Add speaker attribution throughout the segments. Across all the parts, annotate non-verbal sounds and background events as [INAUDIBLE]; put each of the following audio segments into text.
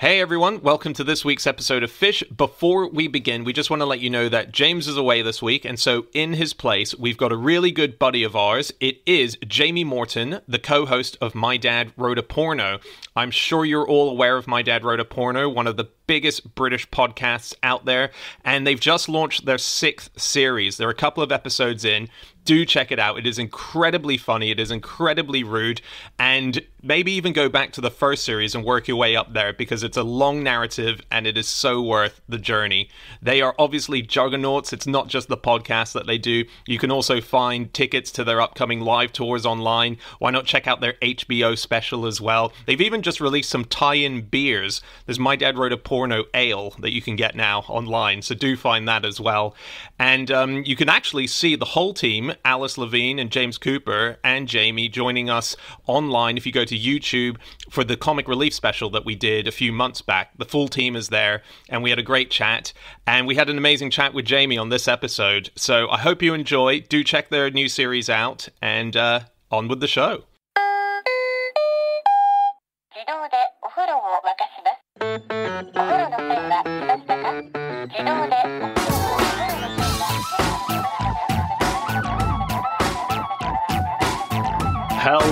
Speaker 1: Hey everyone, welcome to this week's episode of Fish. Before we begin, we just want to let you know that James is away this week, and so in his place, we've got a really good buddy of ours. It is Jamie Morton, the co host of My Dad Wrote a Porno. I'm sure you're all aware of My Dad Wrote a Porno, one of the biggest British podcasts out there, and they've just launched their sixth series. There are a couple of episodes in do check it out. It is incredibly funny. It is incredibly rude. And maybe even go back to the first series and work your way up there because it's a long narrative and it is so worth the journey. They are obviously juggernauts. It's not just the podcast that they do. You can also find tickets to their upcoming live tours online. Why not check out their HBO special as well? They've even just released some tie in beers. There's My Dad Wrote a Porno Ale that you can get now online. So do find that as well. And um, you can actually see the whole team Alice Levine and James Cooper and Jamie joining us online. If you go to YouTube for the comic relief special that we did a few months back, the full team is there, and we had a great chat. And we had an amazing chat with Jamie on this episode. So I hope you enjoy. Do check their new series out, and uh, on with the show.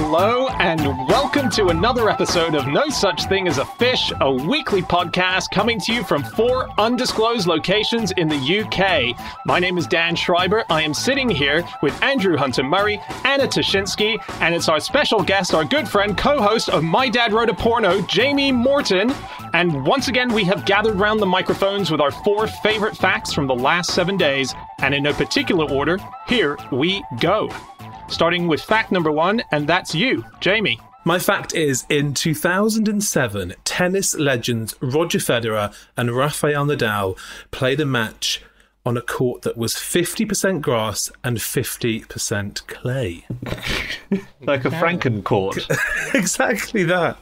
Speaker 1: Hello, and welcome to another episode of No Such Thing as a Fish, a weekly podcast coming to you from four undisclosed locations in the UK. My name is Dan Schreiber. I am sitting here with Andrew Hunter Murray, Anna Ptaszynski, and it's our special guest, our good friend, co host of My Dad Wrote a Porno, Jamie Morton. And once again, we have gathered round the microphones with our four favorite facts from the last seven days. And in no particular order, here we go starting with fact number one, and that's you, Jamie.
Speaker 2: My fact is in 2007, tennis legends Roger Federer and Rafael Nadal played a match on a court that was 50% grass and 50% clay. [LAUGHS]
Speaker 3: like a Franken court. [LAUGHS]
Speaker 2: exactly that.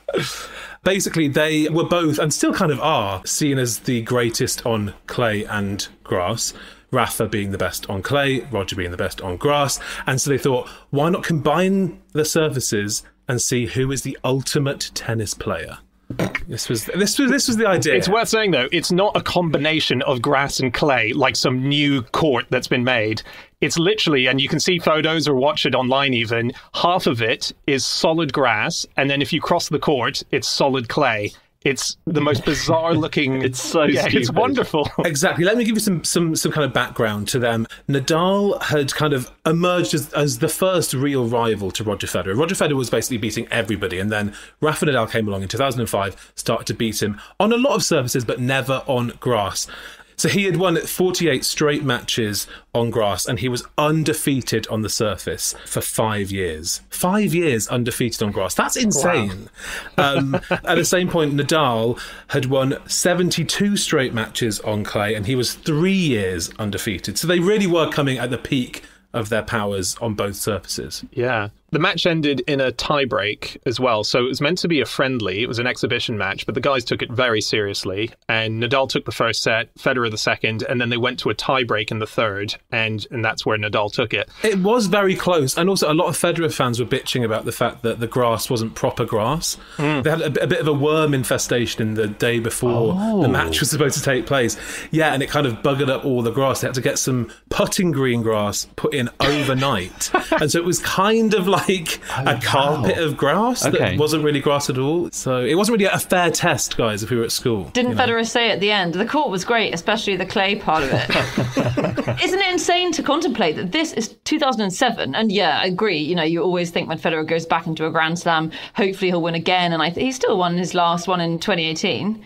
Speaker 2: Basically, they were both, and still kind of are, seen as the greatest on clay and grass. Rafa being the best on clay, Roger being the best on grass. And so they thought, why not combine the surfaces and see who is the ultimate tennis player? This was this was this was the idea.
Speaker 1: It's worth saying though, it's not a combination of grass and clay like some new court that's been made. It's literally, and you can see photos or watch it online even, half of it is solid grass, and then if you cross the court, it's solid clay. It's the most bizarre [LAUGHS] looking.
Speaker 3: it's so
Speaker 1: yeah,
Speaker 3: stupid.
Speaker 1: it's wonderful. [LAUGHS]
Speaker 2: Exactly. Let me give you some some some kind of background to them. Nadal had kind of emerged as, as the first real rival to Roger Federer. Roger Federer was basically beating everybody, and then Rafa Nadal came along in 2005, started to beat him on a lot of surfaces, but never on grass. So he had won 48 straight matches on grass and he was undefeated on the surface for five years. Five years undefeated on grass. That's insane. Wow. Um, at the same point, Nadal had won 72 straight matches on clay and he was three years undefeated. So they really were coming at the peak of their powers on both surfaces.
Speaker 1: Yeah. The match ended in a tiebreak as well. So it was meant to be a friendly. It was an exhibition match, but the guys took it very seriously. And Nadal took the first set, Federer the second, and then they went to a tiebreak in the third, and and that's where Nadal took it.
Speaker 2: It was very close, and also a lot of Federer fans were bitching about the fact that the grass wasn't proper grass. Mm. They had a, a, bit of a worm infestation in the day before oh. the match was supposed to take place. Yeah, and it kind of buggered up all the grass. They had to get some putting green grass put in [LAUGHS] overnight, and so it was kind of like like oh, a carpet wow. of grass okay. that wasn't really grass at all. So it wasn't really a fair test, guys, if we were at school.
Speaker 4: Didn't you know? Federer say at the end, the court was great, especially the clay part of it. [LAUGHS] Isn't it insane to contemplate that this is 2007? And yeah, I agree. You know, you always think when Federer goes back into a Grand Slam, hopefully he'll win again. And I th- he still won his last one in 2018.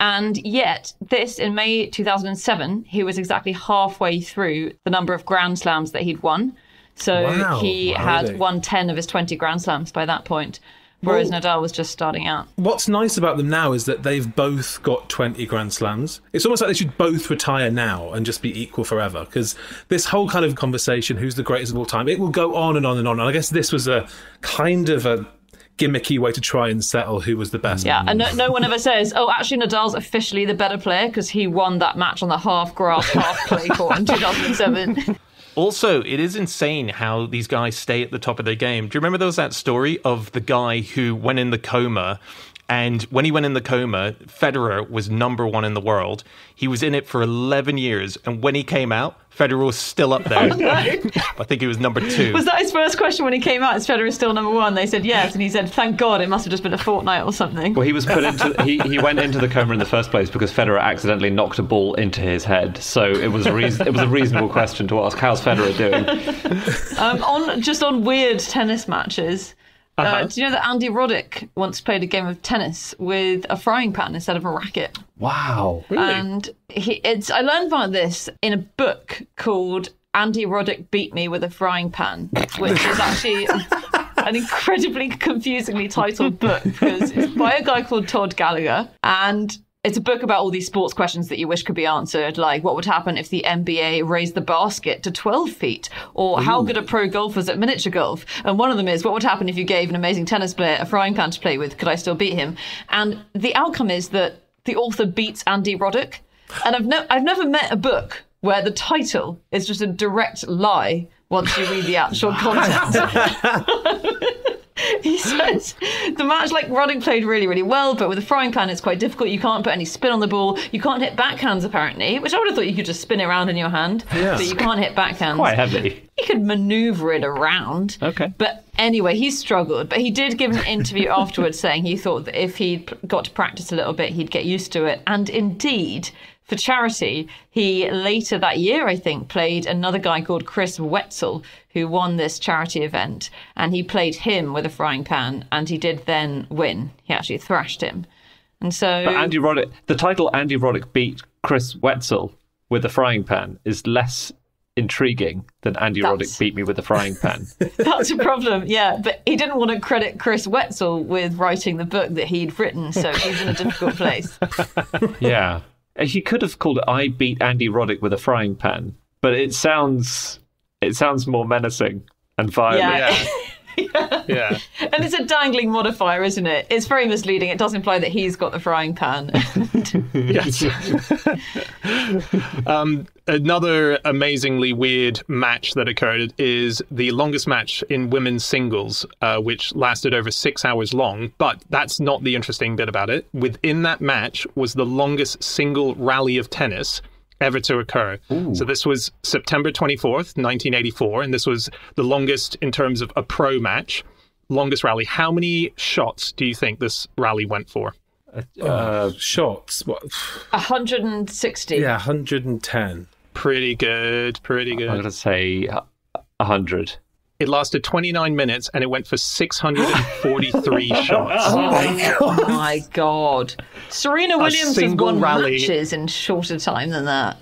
Speaker 4: And yet, this in May 2007, he was exactly halfway through the number of Grand Slams that he'd won. So wow, he had won 10 of his 20 Grand Slams by that point. Whereas well, Nadal was just starting out.
Speaker 2: What's nice about them now is that they've both got 20 Grand Slams. It's almost like they should both retire now and just be equal forever. Because this whole kind of conversation, who's the greatest of all time, it will go on and on and on. And I guess this was a kind of a gimmicky way to try and settle who was the best.
Speaker 4: Yeah, and no, no one ever says, "Oh, actually, Nadal's officially the better player because he won that match on the half grass, half clay court in [LAUGHS] 2007."
Speaker 1: Also, it is insane how these guys stay at the top of their game. Do you remember there was that story of the guy who went in the coma And when he went in the coma, Federer was number one in the world. He was in it for 11 years. And when he came out, Federer was still up there. [LAUGHS] I think he was number two.
Speaker 4: Was that his first question when he came out? Is Federer still number one? They said yes, and he said, "Thank God, it must have just been a fortnight or something."
Speaker 3: Well, he was put into he, he went into the coma in the first place because Federer accidentally knocked a ball into his head. So it was a reason, it was a reasonable question to ask. How's Federer doing? [LAUGHS]
Speaker 4: Um, on just on weird tennis matches. Uh,
Speaker 1: Uh-huh.
Speaker 4: do you know that Andy Roddick once played a game of tennis with a frying pan instead of a racket?
Speaker 3: Wow.
Speaker 4: And he, it's I learned about this in a book called Andy Roddick Beat Me with a Frying Pan, which is actually [LAUGHS] an incredibly confusingly titled book because it's by a guy called Todd Gallagher and it's a book about all these sports questions that you wish could be answered, like what would happen if the NBA raised the basket to 12 feet, or how good are pro golfers at miniature golf? And one of them is what would happen if you gave an amazing tennis player a frying pan to play with? Could I still beat him? And the outcome is that the author beats Andy Roddick. And I've, ne- I've never met a book where the title is just a direct lie once you read the actual [LAUGHS] content. [LAUGHS] [LAUGHS] he says the match like Roddick played really really well but with a frying pan it's quite difficult you can't put any spin on the ball you can't hit backhands apparently which I would have thought you could just spin it around in your hand
Speaker 2: Yeah.
Speaker 4: but you can't hit backhands
Speaker 3: Quite heavy.
Speaker 4: you could maneuver it around.
Speaker 3: Okay.
Speaker 4: But anyway, he struggled. But he did give an interview [LAUGHS] afterwards saying he thought that if he got to practice a little bit, he'd get used to it. And indeed, for charity, he later that year, I think, played another guy called Chris Wetzel, who won this charity event. And he played him with a frying pan, and he did then win. He actually thrashed him. And so.
Speaker 3: But Andy Roddick, the title Andy Roddick beat Chris Wetzel with a frying pan is less intriguing than Andy
Speaker 4: That's-
Speaker 3: Roddick beat me with a frying pan. [LAUGHS]
Speaker 4: That's a problem, yeah. But he didn't want to credit Chris Wetzel with writing the book that he'd written, so he's in a difficult place. [LAUGHS]
Speaker 3: yeah. Uh, he could have called it I beat Andy Roddick with a frying pan, but it sounds it sounds more menacing and violent.
Speaker 4: Yeah. [LAUGHS]
Speaker 1: Yeah. [LAUGHS]
Speaker 4: And it's a dangling modifier, isn't it? It's very misleading. It does imply that he's got the frying pan. [LAUGHS]
Speaker 1: Yes. [LAUGHS] um, another amazingly weird match that occurred is the longest match in women's singles, uh, which lasted over six hours long. But that's not the interesting bit about it. Within that match was the longest single rally of tennis ever to occur. So this was September 24th, 1984, and this was the longest in terms of a pro match. Longest rally. How many shots do you think this rally went for?
Speaker 2: Uh, shots. What?
Speaker 4: 160.
Speaker 2: Yeah, 110.
Speaker 1: Pretty good. Pretty good.
Speaker 3: I'm going to say a hundred.
Speaker 1: It lasted 29 minutes and it went for 643 [LAUGHS] shots.
Speaker 4: Oh my oh god. Serena Williams has
Speaker 1: single
Speaker 4: won
Speaker 1: rally.
Speaker 4: matches in shorter time than that.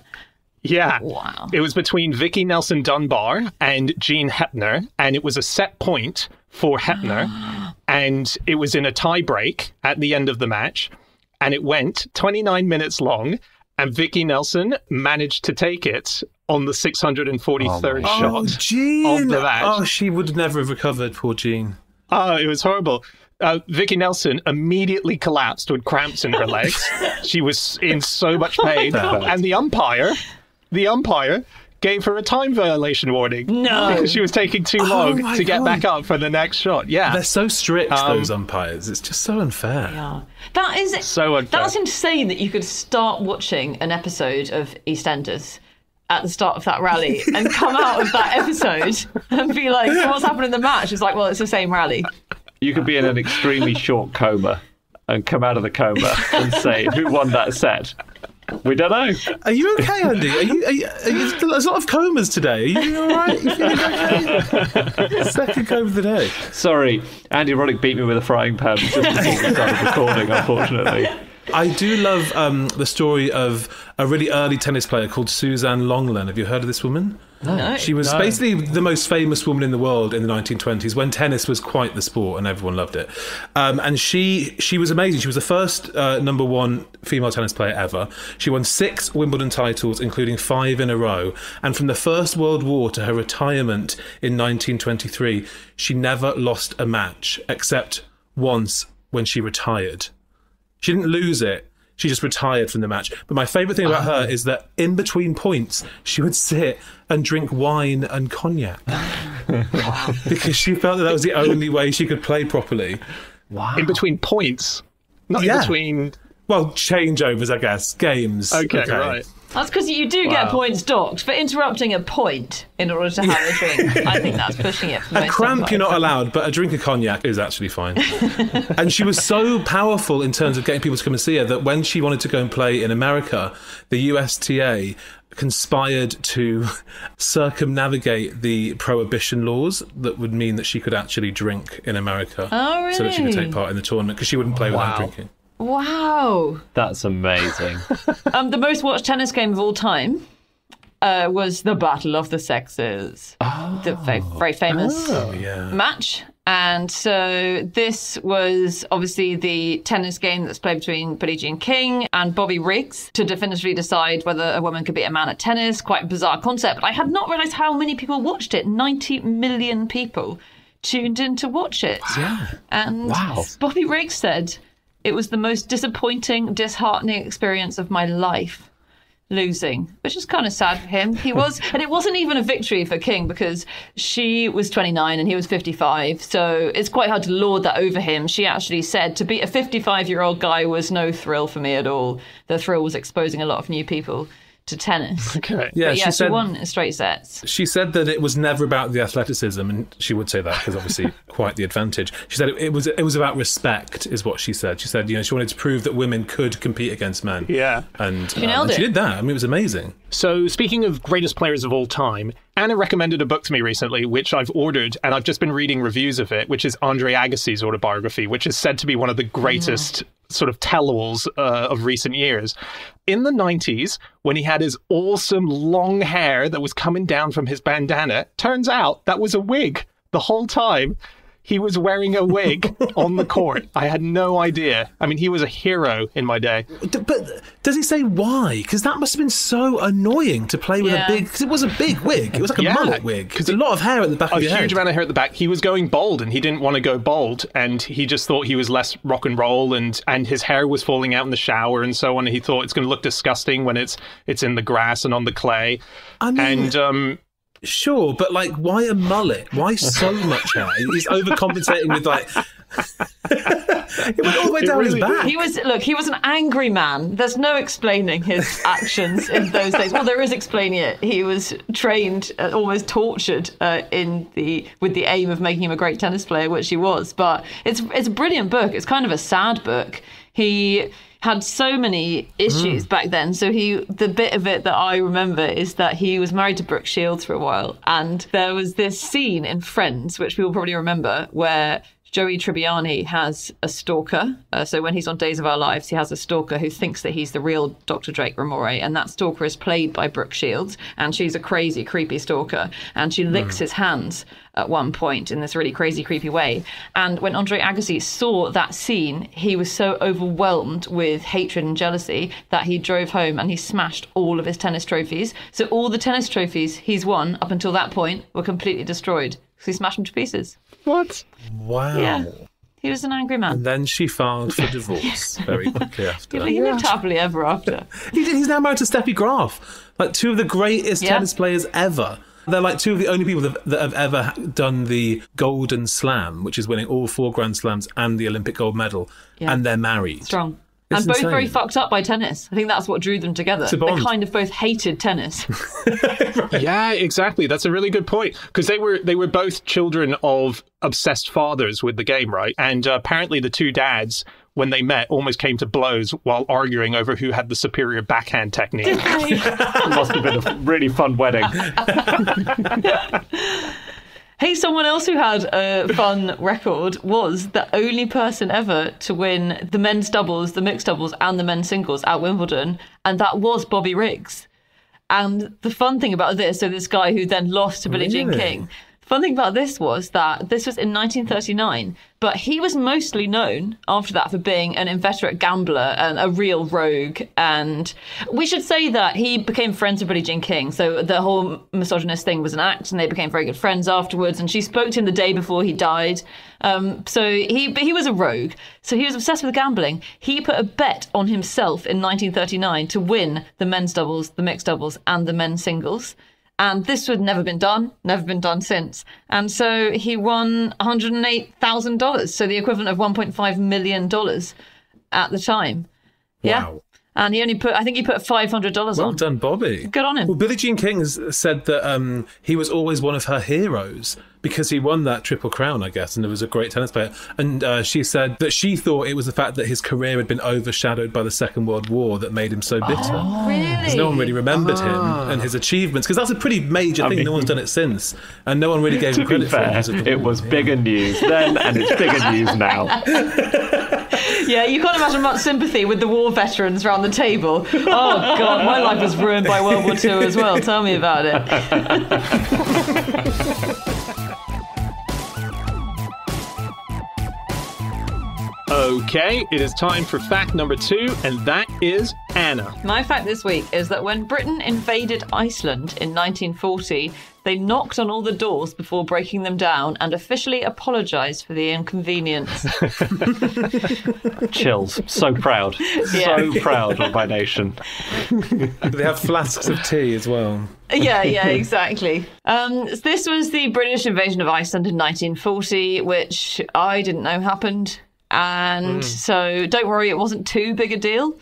Speaker 1: Yeah.
Speaker 4: Wow.
Speaker 1: It was between Vicky Nelson Dunbar and Jean Hepner, and it was a set point for Hepner, [GASPS] and it was in a tie break at the end of the match, and it went 29 minutes long, and Vicky Nelson managed to take it on the 643rd
Speaker 2: Oh,
Speaker 1: shot.
Speaker 2: Jean!
Speaker 1: of the match.
Speaker 2: Oh, she would never have recovered, poor Jean.
Speaker 1: Oh, it was horrible. Uh, Vicky Nelson immediately collapsed with cramps in her legs. [LAUGHS] she was in so much pain, and the umpire, the umpire, gave her a time violation warning.
Speaker 4: No.
Speaker 1: because she was taking too long
Speaker 2: my
Speaker 1: to get
Speaker 2: God.
Speaker 1: back up for the next shot. Yeah,
Speaker 2: They're so strict,
Speaker 1: Um,
Speaker 2: those umpires. It's just so unfair.
Speaker 4: Yeah. That is
Speaker 1: So unfair.
Speaker 4: That's insane that you could start watching an episode of EastEnders at the start of that rally and come out of that episode [LAUGHS] and be like, so what's happened in the match? It's like, well, it's the same rally.
Speaker 3: You could be in an extremely short coma and come out of the coma and say, "Who won that set?" We don't know.
Speaker 2: Are you okay, Andy? Are you, are you, are you, there's a lot of comas today. Are you all right? You feeling okay? [LAUGHS] Second coma of the day.
Speaker 3: Sorry, Andy Roddick beat me with a frying pan just before we started recording. Unfortunately,
Speaker 2: I do love um, the story of a really early tennis player called Suzanne Lenglen. Have you heard of this woman?
Speaker 4: No.
Speaker 2: She was basically the most famous woman in the world in the 1920s when tennis was quite the sport and everyone loved it. Um, and she she was amazing. She was the first uh, number one female tennis player ever. She won six Wimbledon titles, including five in a row. And from the First World War to her retirement in 1923, she never lost a match except once when she retired. She didn't lose it. She just retired from the match. But my favourite thing about her ah. is that in between points, she would sit and drink wine and cognac. [LAUGHS] because she felt that that was the only way she could play properly. Wow.
Speaker 1: in between points. Not
Speaker 2: Yeah.
Speaker 1: in between.
Speaker 2: Well, changeovers, I guess. Games.
Speaker 1: Okay, right.
Speaker 4: That's because you do get points docked for interrupting a point in order to have a drink. I think that's pushing it. For
Speaker 2: A
Speaker 4: most
Speaker 2: cramp you're not allowed, but a drink of cognac is actually fine. [LAUGHS] and she was so powerful in terms of getting people to come and see her that when she wanted to go and play in America, the USTA conspired to [LAUGHS] circumnavigate the prohibition laws that would mean that she could actually drink in America.
Speaker 4: Oh, really?
Speaker 2: So that she could take part in the tournament because she wouldn't play without drinking.
Speaker 4: Wow.
Speaker 3: That's amazing. [LAUGHS]
Speaker 4: Um, the most watched tennis game of all time uh, was the Battle of the Sexes. The very, very famous
Speaker 2: Oh, yeah.
Speaker 4: match. And so this was obviously the tennis game that's played between Billie Jean King and Bobby Riggs to definitively decide whether a woman could beat a man at tennis. Quite a bizarre concept. I had not realised how many people watched it. 90 million people tuned in to watch it.
Speaker 2: Yeah.
Speaker 4: And
Speaker 3: Wow.
Speaker 4: Bobby Riggs said it was the most disappointing, disheartening experience of my life. Losing, which is kind of sad for him. He was, [LAUGHS] and it wasn't even a victory for King because she was 29 and he was 55. So it's quite hard to lord that over him. She actually said to beat a 55 year old guy was no thrill for me at all. The thrill was exposing a lot of new people to tennis. [LAUGHS]
Speaker 1: Okay.
Speaker 2: Yeah,
Speaker 4: But yeah,
Speaker 2: she
Speaker 4: she,
Speaker 2: said
Speaker 4: won straight sets.
Speaker 2: she said that it was never about the athleticism, and she would say that because obviously [LAUGHS] quite the advantage. She said it, it was it was about respect, is what she said. She said you know she wanted to prove that women could compete against men.
Speaker 1: Yeah.
Speaker 2: and, uh,
Speaker 4: nailed
Speaker 2: and she did that. I mean, it was amazing.
Speaker 1: So, speaking of greatest players of all time, Anna recommended a book to me recently, which I've ordered, and I've just been reading reviews of it, which is Andre Agassi's autobiography, which is said to be one of the greatest sort of tell-alls uh, of recent years. In the 90s, when he had his awesome long hair that was coming down from his bandana, turns out that was a wig the whole time. He was wearing a wig [LAUGHS] on the court. I had no idea. I mean, he was a hero in my day.
Speaker 2: D- But does he say why? Because that must have been so annoying to play with
Speaker 4: Yeah.
Speaker 2: a big. Because it was a big wig. It was like a
Speaker 1: Yeah,
Speaker 2: mullet wig. Because a lot of hair at the back
Speaker 1: a
Speaker 2: of your
Speaker 1: huge
Speaker 2: head.
Speaker 1: amount of hair at the back. He was going bald, and he didn't want to go bald, and he just thought he was less rock and roll, and and his hair was falling out in the shower and so on. And he thought it's going to look disgusting when it's it's in the grass and on the clay.
Speaker 2: I mean-
Speaker 1: and um,
Speaker 2: Sure, but like, why a mullet? Why so [LAUGHS] much hair? He's overcompensating with like. [LAUGHS] it went all the way down
Speaker 1: really
Speaker 2: his back.
Speaker 4: He was look. He was an angry man. There's no explaining his [LAUGHS] actions in those days. Well, there is explaining it. He was trained, uh, almost tortured, uh, in the with the aim of making him a great tennis player, which he was. But it's it's a brilliant book. It's kind of a sad book. He had so many issues mm. back then. So he, the bit of it that I remember is that he was married to Brooke Shields for a while, and there was this scene in Friends, which people probably remember, where Joey Tribbiani has a stalker. Uh, so when he's on Days of Our Lives, he has a stalker who thinks that he's the real Dr. Drake Ramore, and that stalker is played by Brooke Shields, and she's a crazy, creepy stalker, and she licks his hands at one point in this really crazy, creepy way. And when Andre Agassi saw that scene, he was so overwhelmed with hatred and jealousy that he drove home and he smashed all of his tennis trophies. So all the tennis trophies he's won up until that point were completely destroyed. So he smashed them to pieces.
Speaker 1: What?
Speaker 2: Wow.
Speaker 4: Yeah. He was an angry man.
Speaker 2: And then she filed for divorce [LAUGHS] very quickly after.
Speaker 4: He lived happily ever after. [LAUGHS]
Speaker 2: He did- he's now married to Steffi Graf, like two of the greatest
Speaker 4: Yeah.
Speaker 2: tennis players ever. They're like two of the only people that, that have ever done the Golden Slam, which is winning all four Grand Slams and the Olympic gold medal,
Speaker 4: Yeah.
Speaker 2: and they're married.
Speaker 4: Strong.
Speaker 2: It's
Speaker 4: and both
Speaker 2: insane.
Speaker 4: very fucked up by tennis. I think that's what drew them together.
Speaker 2: a
Speaker 4: They kind of both hated tennis. [LAUGHS] [LAUGHS]
Speaker 1: Yeah, exactly. That's a really good point because they were they were both children of obsessed fathers with the game, right? And uh, apparently, the two dads, when they met, almost came to blows while arguing over who had the superior backhand technique. [LAUGHS]
Speaker 3: It must have been a really fun wedding.
Speaker 4: Hey, someone else who had a fun record was the only person ever to win the men's doubles, the mixed doubles, and the men's singles at Wimbledon, and that was Bobby Riggs. And the fun thing about this, so this guy who then lost to Billie Jean King, fun thing about this was that this was in 1939, but he was mostly known after that for being an inveterate gambler and a real rogue. And we should say that he became friends with Billie Jean King, so the whole misogynist thing was an act, and they became very good friends afterwards. And she spoke to him the day before he died. Um, so he, but he was a rogue. So he was obsessed with gambling. He put a bet on himself in 1939 to win the men's doubles, the mixed doubles, and the men's singles. And this had never been done, never been done since. And so he won $108,000, so the equivalent of $1.5 million. at the time. Yeah.
Speaker 2: Wow.
Speaker 4: And he only put, I think he put $500
Speaker 2: Well
Speaker 4: on.
Speaker 2: done, Bobby.
Speaker 4: Good on him.
Speaker 2: Well, Billie Jean King has said that um, he was always one of her heroes because he won that Triple Crown, I guess, and it was a great tennis player. And uh, she said that she thought it was the fact that his career had been overshadowed by the Second World War that made him so bitter.
Speaker 4: Really?
Speaker 2: 'Cause No one really remembered him and his achievements because that's a pretty major thing. no one's done it since, and no one really gave him
Speaker 3: be
Speaker 2: credit for it.
Speaker 3: fair,
Speaker 2: because of the
Speaker 3: it
Speaker 2: war.
Speaker 3: was bigger news then, and it's bigger news now. [LAUGHS] [LAUGHS]
Speaker 4: Yeah, you can't imagine much sympathy with the war veterans around the table. Oh, God, my life was ruined by World War II as well. Tell me about it. [LAUGHS]
Speaker 1: Okay, it is time for fact number two, and that is Anna.
Speaker 4: My fact this week is that when Britain invaded Iceland in 1940, they knocked on all the doors before breaking them down and officially apologised for the inconvenience. [LAUGHS]
Speaker 3: Chills. So proud. So proud of my nation.
Speaker 2: They have flasks of tea as well.
Speaker 4: yeah, yeah, exactly. Um, this was the British invasion of Iceland in 1940, which I didn't know happened. And hmm. so don't worry, it wasn't too big a deal.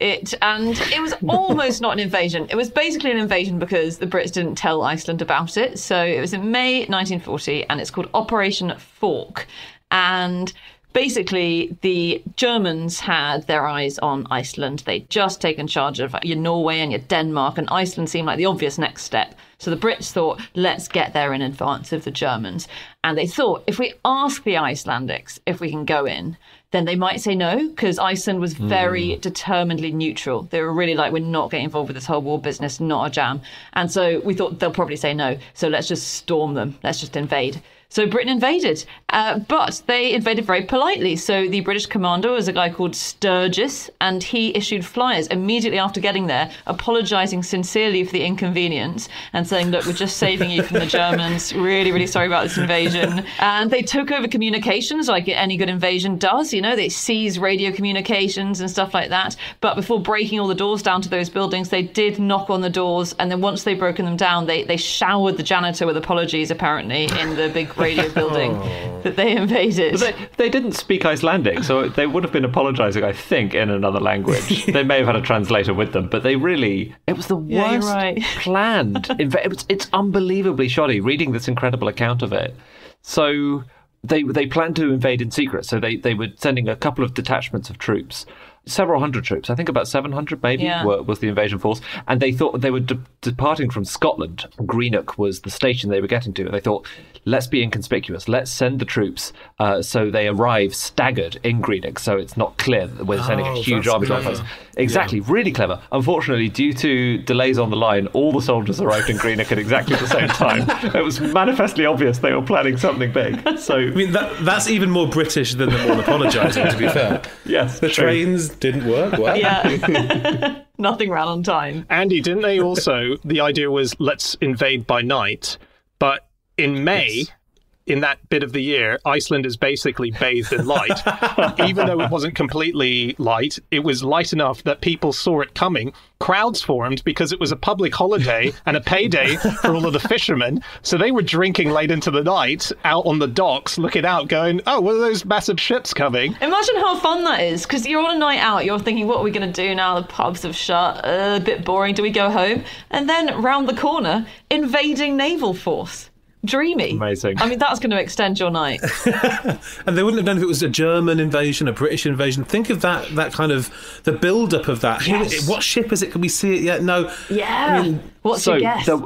Speaker 4: It and it was almost not an invasion. It was basically an invasion because the Brits didn't tell Iceland about it. So it was in May 1940, and it's called Operation Fork. And basically, the Germans had their eyes on Iceland. They'd just taken charge of your Norway and your Denmark, and Iceland seemed like the obvious next step. So the Brits thought, let's get there in advance of the Germans. And they thought, if we ask the Icelandics if we can go in, then they might say no, because Iceland was very hmm. determinedly neutral. They were really like, we're not getting involved with this whole war business, not a jam. And so we thought they'll probably say no. So let's just storm them, let's just invade. So Britain invaded, uh, but they invaded very politely. So the British commander was a guy called Sturges, and he issued flyers immediately after getting there, apologising sincerely for the inconvenience and saying, "Look, we're just saving you from the Germans. Really, really sorry about this invasion." And they took over communications like any good invasion does. You know, they seized radio communications and stuff like that. But before breaking all the doors down to those buildings, they did knock on the doors, and then once they'd broken them down, they they showered the janitor with apologies. Apparently, in the big radio [LAUGHS] oh. building that they invaded.
Speaker 3: They, they didn't speak Icelandic, so they would have been apologising, I think, in another language. [LAUGHS] they may have had a translator with them, but they really. It was the
Speaker 4: Yeah,
Speaker 3: worst
Speaker 4: right. [LAUGHS]
Speaker 3: planned. inva- it was, it's unbelievably shoddy reading this incredible account of it. So. They, they planned to invade in secret, so they, they were sending a couple of detachments of troops, several hundred troops. I think about 700 maybe
Speaker 4: Yeah.
Speaker 3: were, was the invasion force. And they thought they were de- departing from Scotland. Greenock was the station they were getting to. And they thought, let's be inconspicuous. Let's send the troops uh, so they arrive staggered in Greenock so it's not clear that we're sending a
Speaker 2: Oh,
Speaker 3: huge army to
Speaker 2: clever.
Speaker 3: us. Exactly, really clever. Unfortunately, due to delays on the line, all the soldiers arrived in Greenock at exactly the same time. [LAUGHS] it was manifestly obvious they were planning something big. So,
Speaker 2: I mean, that, that's even more British than them all apologising, to be fair. [LAUGHS]
Speaker 3: yes,
Speaker 2: The
Speaker 3: true.
Speaker 2: trains didn't work well.
Speaker 4: yeah, [LAUGHS] nothing ran on time.
Speaker 1: Andy, didn't they also? the idea was let's invade by night, but in May. In that bit of the year, Iceland is basically bathed in light. [LAUGHS] Even though it wasn't completely light, it was light enough that people saw it coming. Crowds formed because it was a public holiday and a payday for all of the fishermen. So they were drinking late into the night out on the docks, looking out, going, Oh, what are those massive ships coming?
Speaker 4: Imagine how fun that is, because you're on a night out, you're thinking, what are we going to do now? The pubs have shut, uh, a bit boring, do we go home? And then round the corner, invading naval force. Dreamy.
Speaker 3: Amazing.
Speaker 4: I mean, that's going to extend your night. [LAUGHS]
Speaker 2: And they wouldn't have known if it was a German invasion, a British invasion. Think of that, that kind of the build up of that.
Speaker 4: Yes.
Speaker 2: What ship is it? Can we see it yet? No.
Speaker 4: Yeah. What's
Speaker 3: so
Speaker 4: your guess?
Speaker 3: There,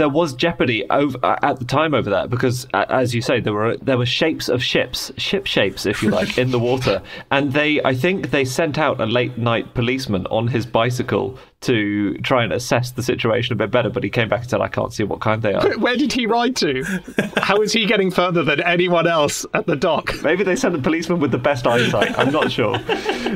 Speaker 3: there was jeopardy over, uh, at the time over that because, uh, as you say, there were there were shapes of ships, ship shapes, if you like, in the [LAUGHS] water, and they, I think, they sent out a late night policeman on his bicycle to try and assess the situation a bit better. But he came back and said, "I can't see what kind they are."
Speaker 1: Where did he ride to? How is he getting further than anyone else at the dock?
Speaker 3: Maybe they sent a policeman with the best eyesight. I'm not sure.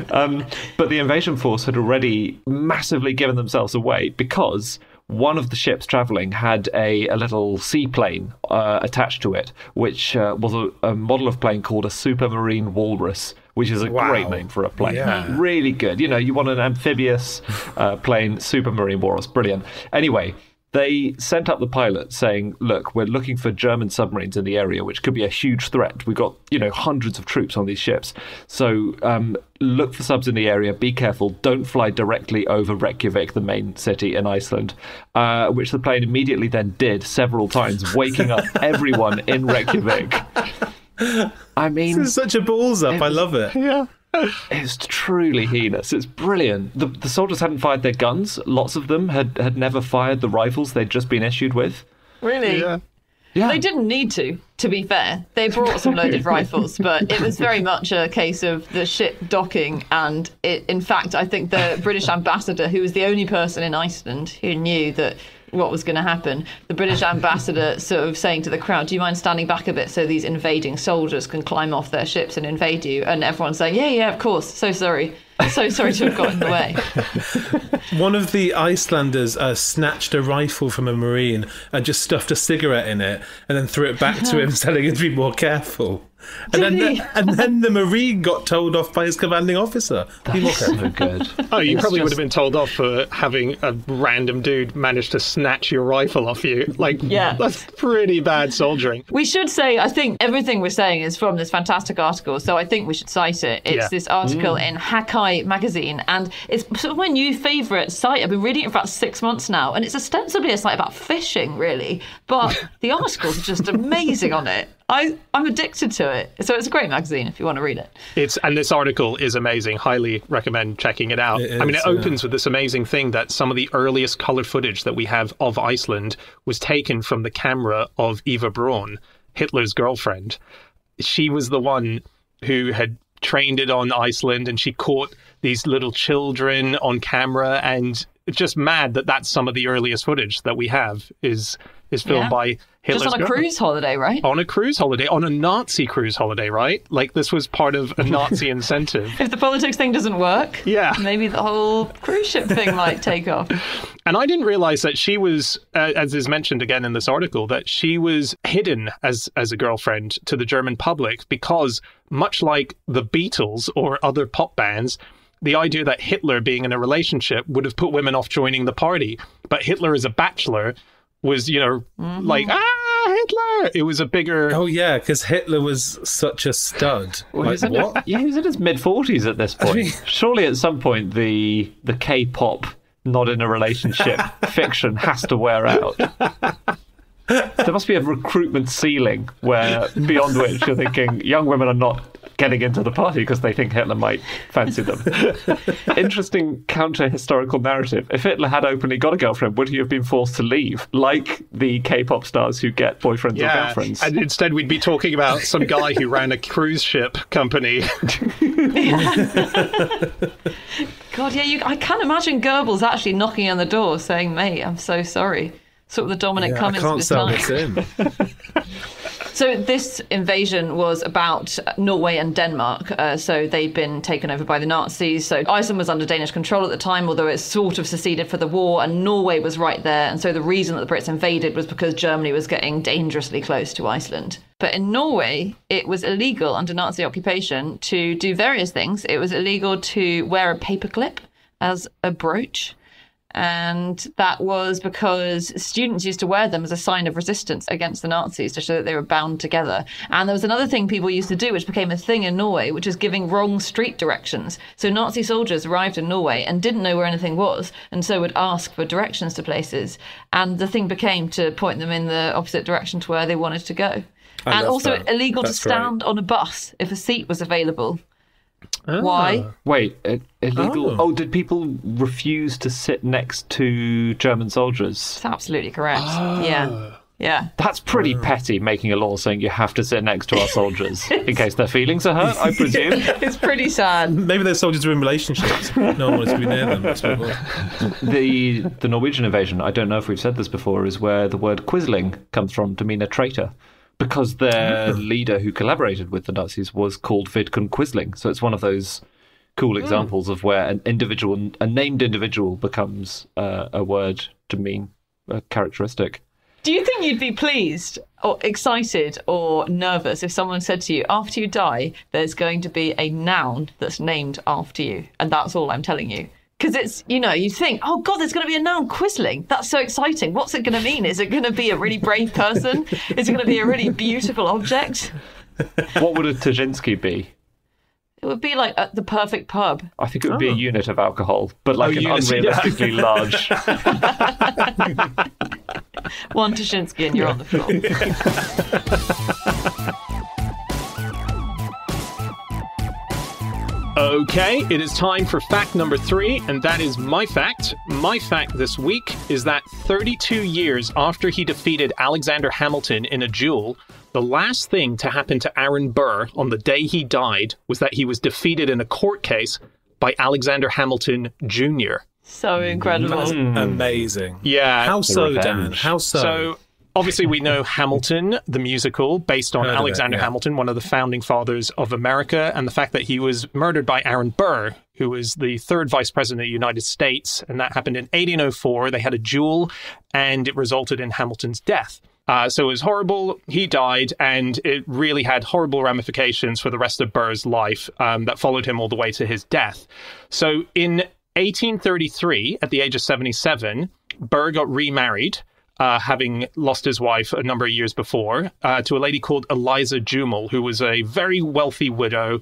Speaker 3: Um, but the invasion force had already massively given themselves away because one of the ships traveling had a, a little seaplane uh, attached to it, which uh, was a, a model of plane called a Supermarine Walrus. Which is a
Speaker 2: Wow.
Speaker 3: great name for a plane.
Speaker 2: Yeah.
Speaker 3: Really good. You know, you want an amphibious uh, plane, Supermarine Walrus. Brilliant. Anyway, They sent up the pilot saying, "Look, we're looking for German submarines in the area, which could be a huge threat. We've got you know hundreds of troops on these ships, so um, look for subs in the area. Be careful. Don't fly directly over Reykjavik, the main city in Iceland." Uh, which the plane immediately then did several times, [LAUGHS] waking up everyone in Reykjavik. [LAUGHS] I mean,
Speaker 2: It's such a balls up. I love it.
Speaker 1: Yeah.
Speaker 3: It's truly heinous. It's brilliant. The, the soldiers hadn't fired their guns. Lots of them had, had never fired the rifles they'd just been issued with.
Speaker 4: Really?
Speaker 1: Yeah.
Speaker 3: Yeah.
Speaker 4: They didn't need to, to be fair. They brought some loaded [LAUGHS] rifles, but it was very much a case of the ship docking. And it, in fact, I think the British [LAUGHS] ambassador, who was the only person in Iceland who knew that what was going to happen, the British ambassador sort of saying to the crowd, Do you mind standing back a bit so these invading soldiers can climb off their ships and invade you? And everyone saying, Yeah, yeah, of course. So sorry. So sorry to have got in the way. [LAUGHS]
Speaker 2: One of the Icelanders uh, snatched a rifle from a marine and just stuffed a cigarette in it, and then threw it back to him, [LAUGHS] telling him to be more careful. And then, the, and then the marine got told off by his commanding officer. Be more careful.
Speaker 3: so good. [LAUGHS]
Speaker 1: Oh, you
Speaker 3: It's
Speaker 1: probably would have been told off for having a random dude manage to snatch your rifle off you. Like,
Speaker 4: Yeah.
Speaker 1: that's pretty bad soldiering.
Speaker 4: We should say, I think everything we're saying is from this fantastic article, so I think we should cite it. It's
Speaker 1: Yeah.
Speaker 4: this article in Hakai magazine, and it's sort of my new favourite site. I've been reading it for about six months now, and it's ostensibly a site about fishing, really, but [LAUGHS] the articles are just amazing on it. I, I'm addicted to it. So it's a great magazine if you want to read it.
Speaker 1: It's and this article is amazing. Highly recommend checking it out.
Speaker 2: It
Speaker 1: I mean,
Speaker 2: is,
Speaker 1: it opens with this amazing thing that some of the earliest color footage that we have of Iceland was taken from the camera of Eva Braun, Hitler's girlfriend. She was the one who had trained it on Iceland, and she caught these little children on camera. And it's just mad that that's some of the earliest footage that we have is is filmed
Speaker 4: Yeah.
Speaker 1: by Hitler's
Speaker 4: Just on a cruise holiday, right?
Speaker 1: on a cruise holiday, on a Nazi cruise holiday, right? Like this was part of a Nazi [LAUGHS] incentive.
Speaker 4: If the politics thing doesn't work,
Speaker 1: Yeah.
Speaker 4: maybe the whole cruise ship thing might take off. [LAUGHS]
Speaker 1: And I didn't realize that she was, uh, as is mentioned again in this article, that she was hidden as as a girlfriend to the German public because, much like the Beatles or other pop bands. The idea that Hitler being in a relationship would have put women off joining the party, but Hitler is a bachelor was, you know, like ah Hitler. It was a bigger.
Speaker 2: Oh yeah, because Hitler was such a stud.
Speaker 3: Well,
Speaker 2: Like,
Speaker 3: he's in-
Speaker 2: what?
Speaker 3: Yeah, he's in his mid forties at this point.
Speaker 2: mean-
Speaker 3: Surely, at some point, the the K-pop not in a relationship [LAUGHS] fiction has to wear out. There must be a recruitment ceiling where beyond which you're thinking young women are not getting into the party because they think Hitler might fancy them. [LAUGHS] Interesting counter historical narrative. If Hitler had openly got a girlfriend, would he have been forced to leave, like the K-pop stars who get boyfriends or girlfriends?
Speaker 1: and instead we'd be talking about some guy who ran a cruise ship company. [LAUGHS]
Speaker 4: God, yeah, you, I can't imagine Goebbels actually knocking on the door saying, mate, I'm so sorry. Sort of the Dominic
Speaker 2: Yeah, I
Speaker 4: Cummings of
Speaker 2: can't sell this in. [LAUGHS]
Speaker 4: So this invasion was about Norway and Denmark. Uh, so they'd been taken over by the Nazis. So Iceland was under Danish control at the time, although it sort of seceded for the war, and Norway was right there. And so the reason that the Brits invaded was because Germany was getting dangerously close to Iceland. But in Norway, it was illegal under Nazi occupation to do various things. It was illegal to wear a paperclip as a brooch. And that was because students used to wear them as a sign of resistance against the Nazis to show that they were bound together. And there was another thing people used to do, which became a thing in Norway, which was giving wrong street directions. So Nazi soldiers arrived in Norway and didn't know where anything was, and so would ask for directions to places. And the thing became to point them in the opposite direction to where they wanted to go.
Speaker 2: I
Speaker 4: and also
Speaker 2: that.
Speaker 4: illegal
Speaker 2: That's
Speaker 4: to stand on a bus if a seat was available. Why?
Speaker 3: Ah. Wait, illegal?
Speaker 2: Oh.
Speaker 3: Oh. did people refuse to sit next to German soldiers?
Speaker 4: That's absolutely correct. Yeah. Ah. Yeah.
Speaker 3: That's pretty ah. petty, making a law saying you have to sit next to our soldiers in [LAUGHS] case their feelings are hurt, I presume. [LAUGHS]
Speaker 4: It's pretty sad.
Speaker 2: Maybe those soldiers were in relationships. No one wants to be near them. That's what it was.
Speaker 3: the the Norwegian invasion, I don't know if we've said this before, is where the word quisling comes from to mean a traitor. Because their hmm. leader who collaborated with the Nazis was called Vidkun Quisling. So it's one of those cool hmm. examples of where an individual, a named individual, becomes uh, a word to mean a characteristic.
Speaker 4: Do you think you'd be pleased or excited or nervous if someone said to you, after you die, there's going to be a noun that's named after you? And that's all I'm telling you. Because it's, you know, you think, oh God, there's going to be a noun quisling. That's so exciting. What's it going to mean? Is it going to be a really brave person? Is it going to be a really beautiful object?
Speaker 3: What would a Ptaszynski be?
Speaker 4: It would be like uh, the perfect pub.
Speaker 3: I think it would be a unit of alcohol, but like
Speaker 2: Oh,
Speaker 3: an
Speaker 2: unit, yeah.
Speaker 3: unrealistically [LAUGHS] large.
Speaker 4: One Ptaszynski and you're on the floor. [LAUGHS]
Speaker 1: Okay, it is time for fact number three, and that is my fact. My fact this week is that 32 years after he defeated Alexander Hamilton in a duel, the last thing to happen to Aaron Burr on the day he died was that he was defeated in a court case by Alexander Hamilton Jr.
Speaker 4: So incredible.
Speaker 2: That's hmm. amazing.
Speaker 1: Yeah.
Speaker 2: How so,
Speaker 3: revenge.
Speaker 2: Dan? How so?
Speaker 1: So obviously we know Hamilton, the musical, based on
Speaker 2: Heard of it,
Speaker 1: Alexander
Speaker 2: yeah.
Speaker 1: Hamilton, one of the founding fathers of America, and the fact that he was murdered by Aaron Burr, who was the third vice president of the United States, and that happened in 1804. They had a duel, and it resulted in Hamilton's death. Uh, so it was horrible. He died, and it really had horrible ramifications for the rest of Burr's life um, that followed him all the way to his death. So in 1833, at the age of 77, Burr got remarried, uh, having lost his wife a number of years before, uh, to a lady called Eliza Jumel, who was a very wealthy widow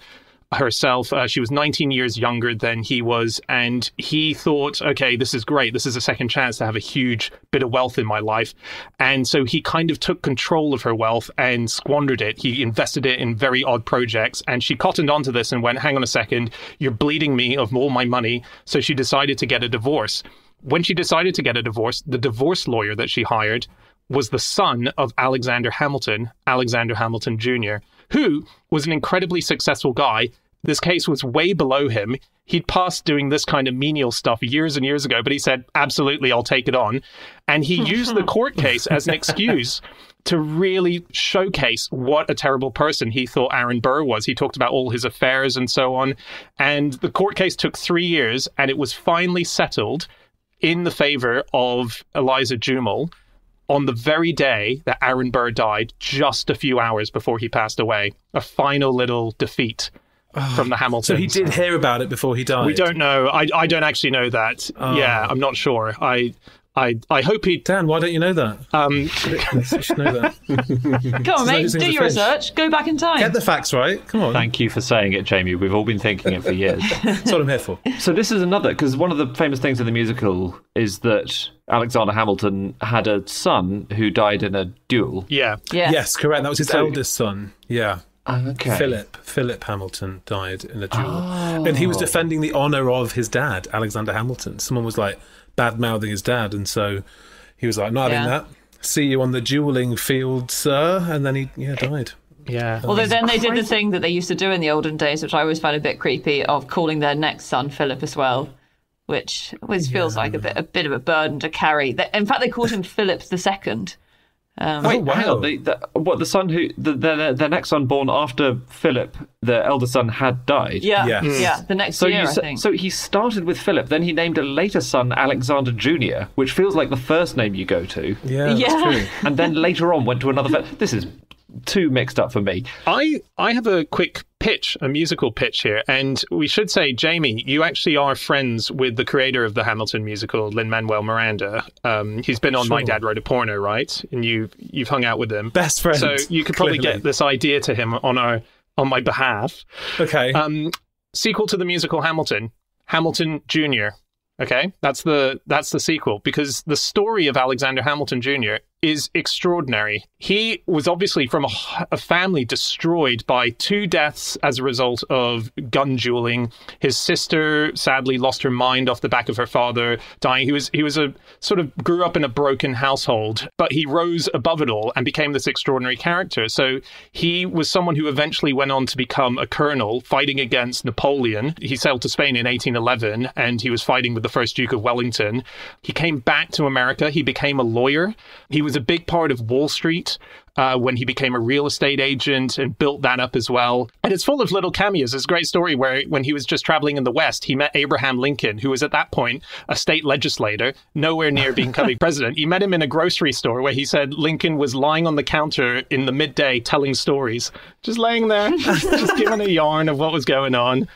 Speaker 1: herself. Uh, she was 19 years younger than he was, and he thought, okay, this is great. This is a second chance to have a huge bit of wealth in my life. And so he kind of took control of her wealth and squandered it. He invested it in very odd projects, and she cottoned onto this and went, hang on a second, you're bleeding me of all my money. So she decided to get a divorce. When she decided to get a divorce, the divorce lawyer that she hired was the son of Alexander Hamilton, Alexander Hamilton Jr., who was an incredibly successful guy. This case was way below him. He'd passed doing this kind of menial stuff years and years ago, but he said, absolutely, I'll take it on. And he used the [LAUGHS] court case as an excuse to really showcase what a terrible person he thought Aaron Burr was. He talked about all his affairs and so on. And the court case took three years, and it was finally settled in the favor of Eliza Jumel on the very day that Aaron Burr died, just a few hours before he passed away. A final little defeat from the Hamiltons.
Speaker 2: so he did hear about it before he died.
Speaker 1: We don't know. I, I don't actually know that. Oh. Yeah, I'm not sure. I I I hope he.
Speaker 2: Dan, why don't you know that?
Speaker 1: Um,
Speaker 2: you should know that. [LAUGHS]
Speaker 4: Come on, mate, do your research. Go back in time.
Speaker 2: Get the facts right. Come on.
Speaker 3: Thank you for saying it, Jamie. We've all been thinking it for years. [LAUGHS]
Speaker 2: That's what I'm here for.
Speaker 3: so this is another because one of the famous things in the musical is that Alexander Hamilton had a son who died in a duel.
Speaker 1: yeah.
Speaker 4: yeah.
Speaker 2: Yes, correct. That was his eldest son. Yeah.
Speaker 3: Okay.
Speaker 2: Philip. Philip Hamilton died in a duel. And he was defending the honour of his dad, Alexander Hamilton. Someone was like bad mouthing his dad. And so he was like, not having
Speaker 4: Yeah.
Speaker 2: that. See you on the dueling field, sir. And then he yeah, died.
Speaker 1: Yeah.
Speaker 4: Although then they did the thing that they used to do in the olden days, which I always found a bit creepy, of calling their next son Philip as well, which always feels like a bit a bit of a burden to carry. In fact, they called him Philip the Second. Um,
Speaker 3: Wait,
Speaker 2: Oh, wow.
Speaker 3: hang on. The, the, what the son who the, their, their next son born after Philip, the elder son, had died.
Speaker 4: yeah,
Speaker 2: Yes.
Speaker 4: yeah, the next
Speaker 3: So
Speaker 4: year,
Speaker 3: you
Speaker 4: I
Speaker 3: s-
Speaker 4: think.
Speaker 3: so he started with Philip, then he named a later son Alexander Jr., which feels like the first name you go to,
Speaker 2: Yeah, that's
Speaker 4: Yeah.
Speaker 2: true.
Speaker 3: and then later on went to another. This is too mixed up for me.
Speaker 1: I I have a quick pitch, a musical pitch here, and we should say, Jamie, you actually are friends with the creator of the Hamilton musical, Lin Manuel Miranda. Um, he's been on My Dad Wrote a Porno, right? And you you've hung out with him.
Speaker 2: Best friend.
Speaker 1: So you could probably
Speaker 2: clearly.
Speaker 1: get this idea to him on our on my behalf.
Speaker 2: Okay.
Speaker 1: Um, sequel to the musical Hamilton, Hamilton Jr. Okay, that's the that's the sequel because the story of Alexander Hamilton Jr. is extraordinary. He was obviously from a, a family destroyed by two deaths as a result of gun dueling. His sister sadly lost her mind off the back of her father dying. He was he was a sort of grew up in a broken household, but he rose above it all and became this extraordinary character. So he was someone who eventually went on to become a colonel fighting against Napoleon. He sailed to Spain in 1811 and he was fighting with the first Duke of Wellington. He came back to America. He became a lawyer. He was a big part of Wall Street. Uh, when he became a real estate agent and built that up as well. And it's full of little cameos. It's a great story where when he was just traveling in the West, he met Abraham Lincoln, who was at that point a state legislator, nowhere near becoming [LAUGHS] president. He met him in a grocery store where he said Lincoln was lying on the counter in the midday telling stories, just laying there, just giving a [LAUGHS] yarn of what was going on.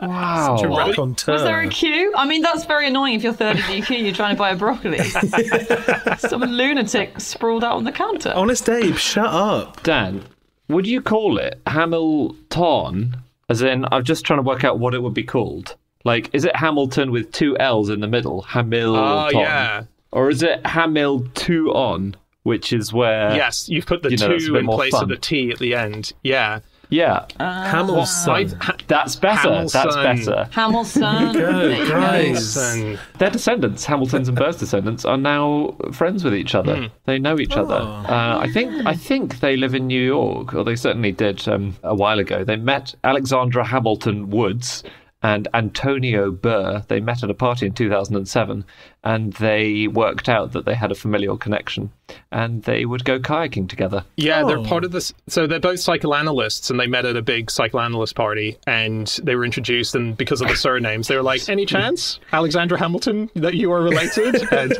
Speaker 3: Wow.
Speaker 2: To raconteur.
Speaker 4: Was there a queue? I mean, that's very annoying if you're third in the queue, you're trying to buy a broccoli. [LAUGHS] Some lunatic sprawled out on the counter.
Speaker 2: Honest Abe, shut up.
Speaker 3: Dan, would you call it Hamilton? As in, I'm just trying to work out what it would be called. Like, is it Hamilton with two L's in the middle? Hamilton.
Speaker 1: Oh, yeah.
Speaker 3: Or is it Hamilton, which is where.
Speaker 1: Yes, you've put the
Speaker 3: You know,
Speaker 1: two in place
Speaker 3: fun.
Speaker 1: of the T at the end. Yeah.
Speaker 3: Yeah.
Speaker 2: Hamil's son.
Speaker 1: Ha-
Speaker 3: That's better. That's
Speaker 1: Hamilton.
Speaker 3: better.
Speaker 4: Hamilton.
Speaker 2: Go, guys.
Speaker 1: Hamilton.
Speaker 3: Their descendants, Hamilton's and Burr's descendants, are now friends with each other. They know each other. Uh, I think I think they live in New York, or they certainly did um, a while ago. They met Alexandra Hamilton Woods and Antonio Burr. They met at a party in 2007, and they worked out that they had a familial connection, and they would go kayaking together.
Speaker 1: Yeah, they're
Speaker 2: Oh.
Speaker 1: part of this. So they're both psychoanalysts, and they met at a big psychoanalyst party, and they were introduced. And because of the surnames, they were like, "Any chance, Alexandra Hamilton, that you are related?" [LAUGHS] and